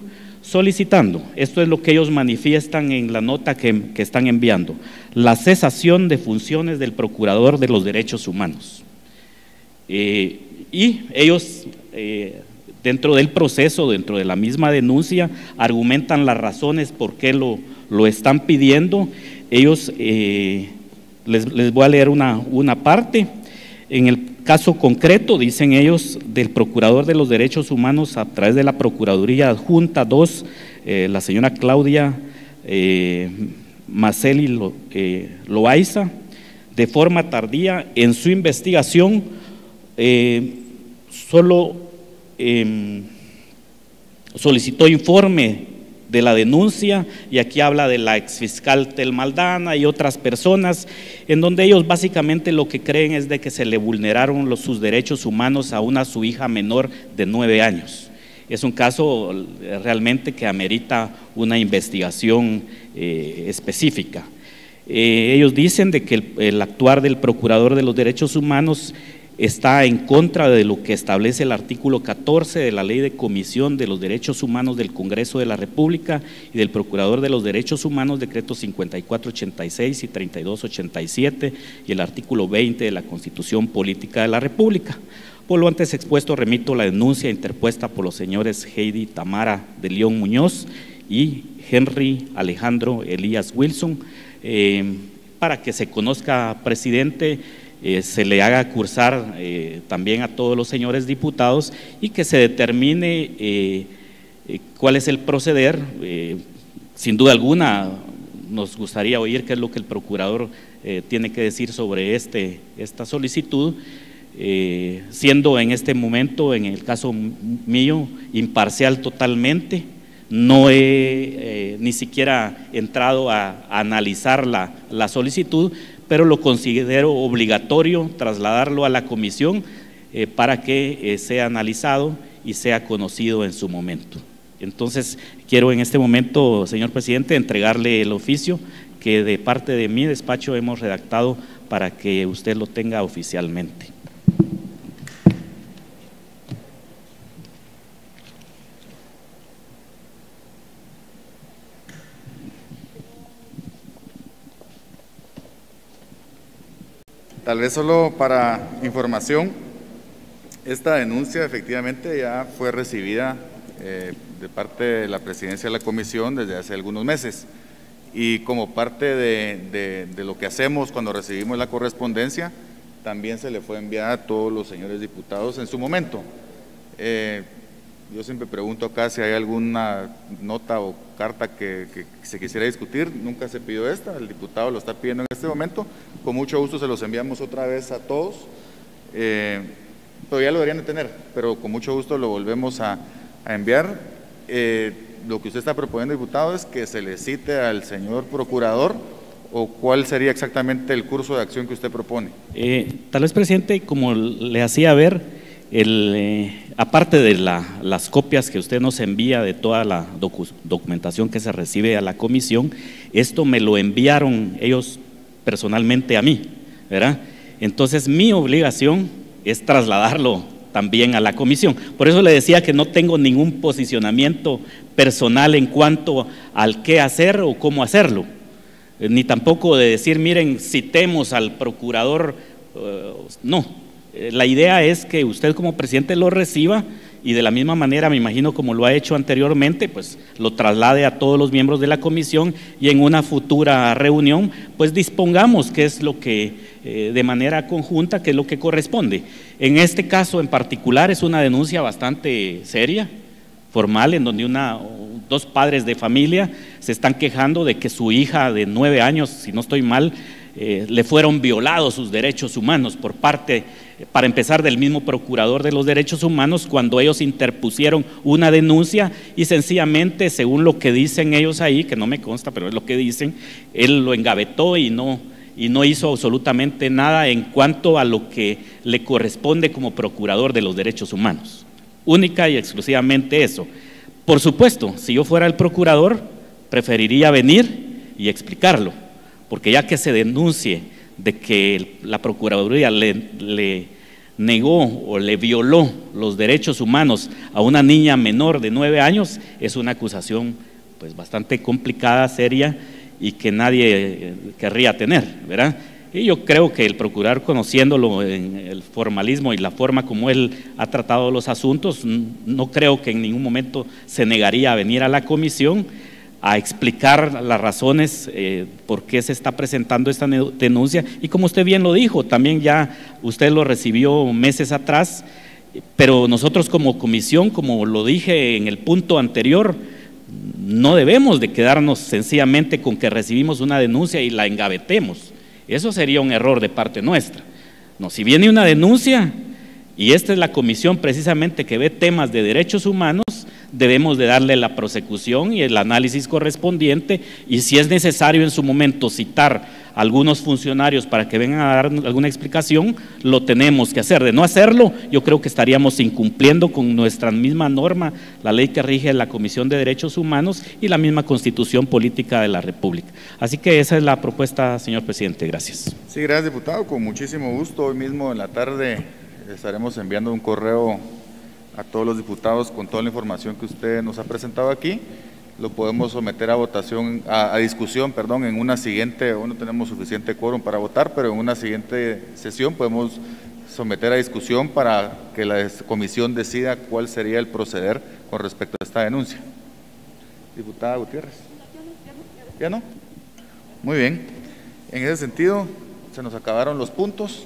solicitando, esto es lo que ellos manifiestan en la nota que, que están enviando, la cesación de funciones del Procurador de los Derechos Humanos. Eh, y ellos, eh, dentro del proceso, dentro de la misma denuncia, argumentan las razones por qué lo, lo están pidiendo. Ellos, eh, les, voy a leer una, una parte. En el caso concreto, dicen ellos, del Procurador de los Derechos Humanos a través de la Procuraduría Adjunta 2, la señora Claudia Maceli Loaiza, de forma tardía en su investigación eh, solo em, solicitó informe de la denuncia y aquí habla de la exfiscal Tel Maldana y otras personas, en donde ellos básicamente lo que creen es de que se le vulneraron sus derechos humanos a una su hija menor de nueve años. Es un caso eh, realmente que amerita una investigación eh, específica. ellos dicen de que el actuar del Procurador de los Derechos Humanos está en contra de lo que establece el artículo 14 de la Ley de Comisión de los Derechos Humanos del Congreso de la República y del Procurador de los Derechos Humanos, decretos 5486 y 3287, y el artículo 20 de la Constitución Política de la República. Por lo antes expuesto, remito la denuncia interpuesta por los señores Heidi Tamara de León Muñoz y Henry Alejandro Elías Wilson, eh, para que se conozca, presidente, eh, se le haga cursar eh, también a todos los señores diputados y que se determine eh, cuál es el proceder. sin duda alguna, nos gustaría oír qué es lo que el procurador tiene que decir sobre este, esta solicitud, siendo en este momento, en el caso mío, imparcial totalmente. No he ni siquiera entrado a, analizar la, la, solicitud, pero lo considero obligatorio trasladarlo a la comisión eh, para que sea analizado y sea conocido en su momento. Entonces, quiero en este momento, señor presidente, entregarle el oficio que de parte de mi despacho hemos redactado para que usted lo tenga oficialmente. Tal vez solo para información, esta denuncia efectivamente ya fue recibida eh, de parte de la presidencia de la comisión desde hace algunos meses y como parte de, lo que hacemos cuando recibimos la correspondencia, también se le fue enviada a todos los señores diputados en su momento. Eh, yo siempre pregunto acá si hay alguna nota o carta que, se quisiera discutir, nunca se pidió esta, el diputado lo está pidiendo en este momento, con mucho gusto se los enviamos otra vez a todos, eh, todavía lo deberían de tener, pero con mucho gusto lo volvemos a, enviar. Eh, lo que usted está proponiendo, diputado, es que se le cite al señor procurador o cuál sería exactamente el curso de acción que usted propone. Eh, tal vez, presidente, como le hacía ver, el, aparte de las copias que usted nos envía de toda la documentación que se recibe a la comisión, esto me lo enviaron ellos personalmente a mí, ¿verdad? Entonces mi obligación es trasladarlo también a la comisión. Por eso le decía que no tengo ningún posicionamiento personal en cuanto al qué hacer o cómo hacerlo, eh, ni tampoco de decir, miren, citemos al procurador, eh, no. Eh, la idea es que usted como presidente lo reciba y de la misma manera, me imagino como lo ha hecho anteriormente, pues lo traslade a todos los miembros de la comisión y en una futura reunión, pues dispongamos qué es lo que, eh, de manera conjunta, qué es lo que corresponde. En este caso en particular es una denuncia bastante seria, formal, en donde una, dos padres de familia se están quejando de que su hija de nueve años, si no estoy mal, eh, le fueron violados sus derechos humanos por parte, para empezar, del mismo procurador de los derechos humanos cuando ellos interpusieron una denuncia y sencillamente, según lo que dicen ellos ahí, que no me consta, pero es lo que dicen, él lo engavetó y no, y no hizo absolutamente nada en cuanto a lo que le corresponde como procurador de los derechos humanos. Única y exclusivamente eso. Por supuesto, si yo fuera el procurador, preferiría venir y explicarlo porque ya que se denuncie de que la Procuraduría le, negó o le violó los derechos humanos a una niña menor de nueve años, es una acusación pues bastante complicada, seria y que nadie eh, querría tener, ¿verdad? Y yo creo que el procurador, conociéndolo en el formalismo y la forma como él ha tratado los asuntos, no creo que en ningún momento se negaría a venir a la comisión a explicar las razones eh, por qué se está presentando esta denuncia. Y como usted bien lo dijo, también ya usted lo recibió meses atrás, pero nosotros como comisión, como lo dije en el punto anterior, no debemos de quedarnos sencillamente con que recibimos una denuncia y la engavetemos. Eso sería un error de parte nuestra. No, si viene una denuncia, y esta es la comisión precisamente que ve temas de derechos humanos, debemos de darle la prosecución y el análisis correspondiente y si es necesario en su momento citar algunos funcionarios para que vengan a dar alguna explicación, lo tenemos que hacer. De no hacerlo, yo creo que estaríamos incumpliendo con nuestra misma norma, la ley que rige la Comisión de Derechos Humanos y la misma Constitución Política de la República. Así que esa es la propuesta, señor presidente. Gracias. Sí, gracias, diputado. Con muchísimo gusto. Hoy mismo en la tarde estaremos enviando un correo a todos los diputados con toda la información que usted nos ha presentado aquí. Lo podemos someter a votación, a, discusión, perdón, en una siguiente, hoy no tenemos suficiente quórum para votar, pero en una siguiente sesión podemos someter a discusión para que la comisión decida cuál sería el proceder con respecto a esta denuncia. Diputada Gutiérrez. ¿Ya no? Muy bien. En ese sentido, se nos acabaron los puntos.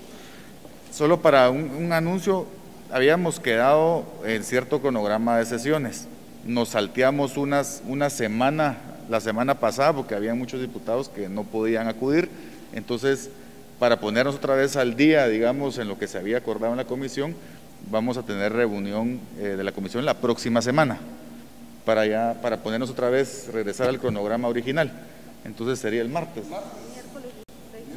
Solo para un anuncio, habíamos quedado en cierto cronograma de sesiones. Nos salteamos unas, una semana, la semana pasada, porque había muchos diputados que no podían acudir. Entonces, para ponernos otra vez al día, digamos, en lo que se había acordado en la comisión, vamos a tener reunión eh, de la comisión la próxima semana para ya, para ponernos otra vez, regresar al cronograma original. Entonces sería el martes.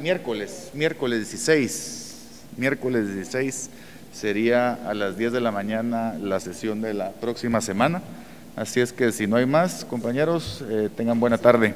Miércoles, miércoles 16, miércoles 16 sería a las 10 de la mañana la sesión de la próxima semana. Así es que si no hay más, compañeros, eh, tengan buena tarde.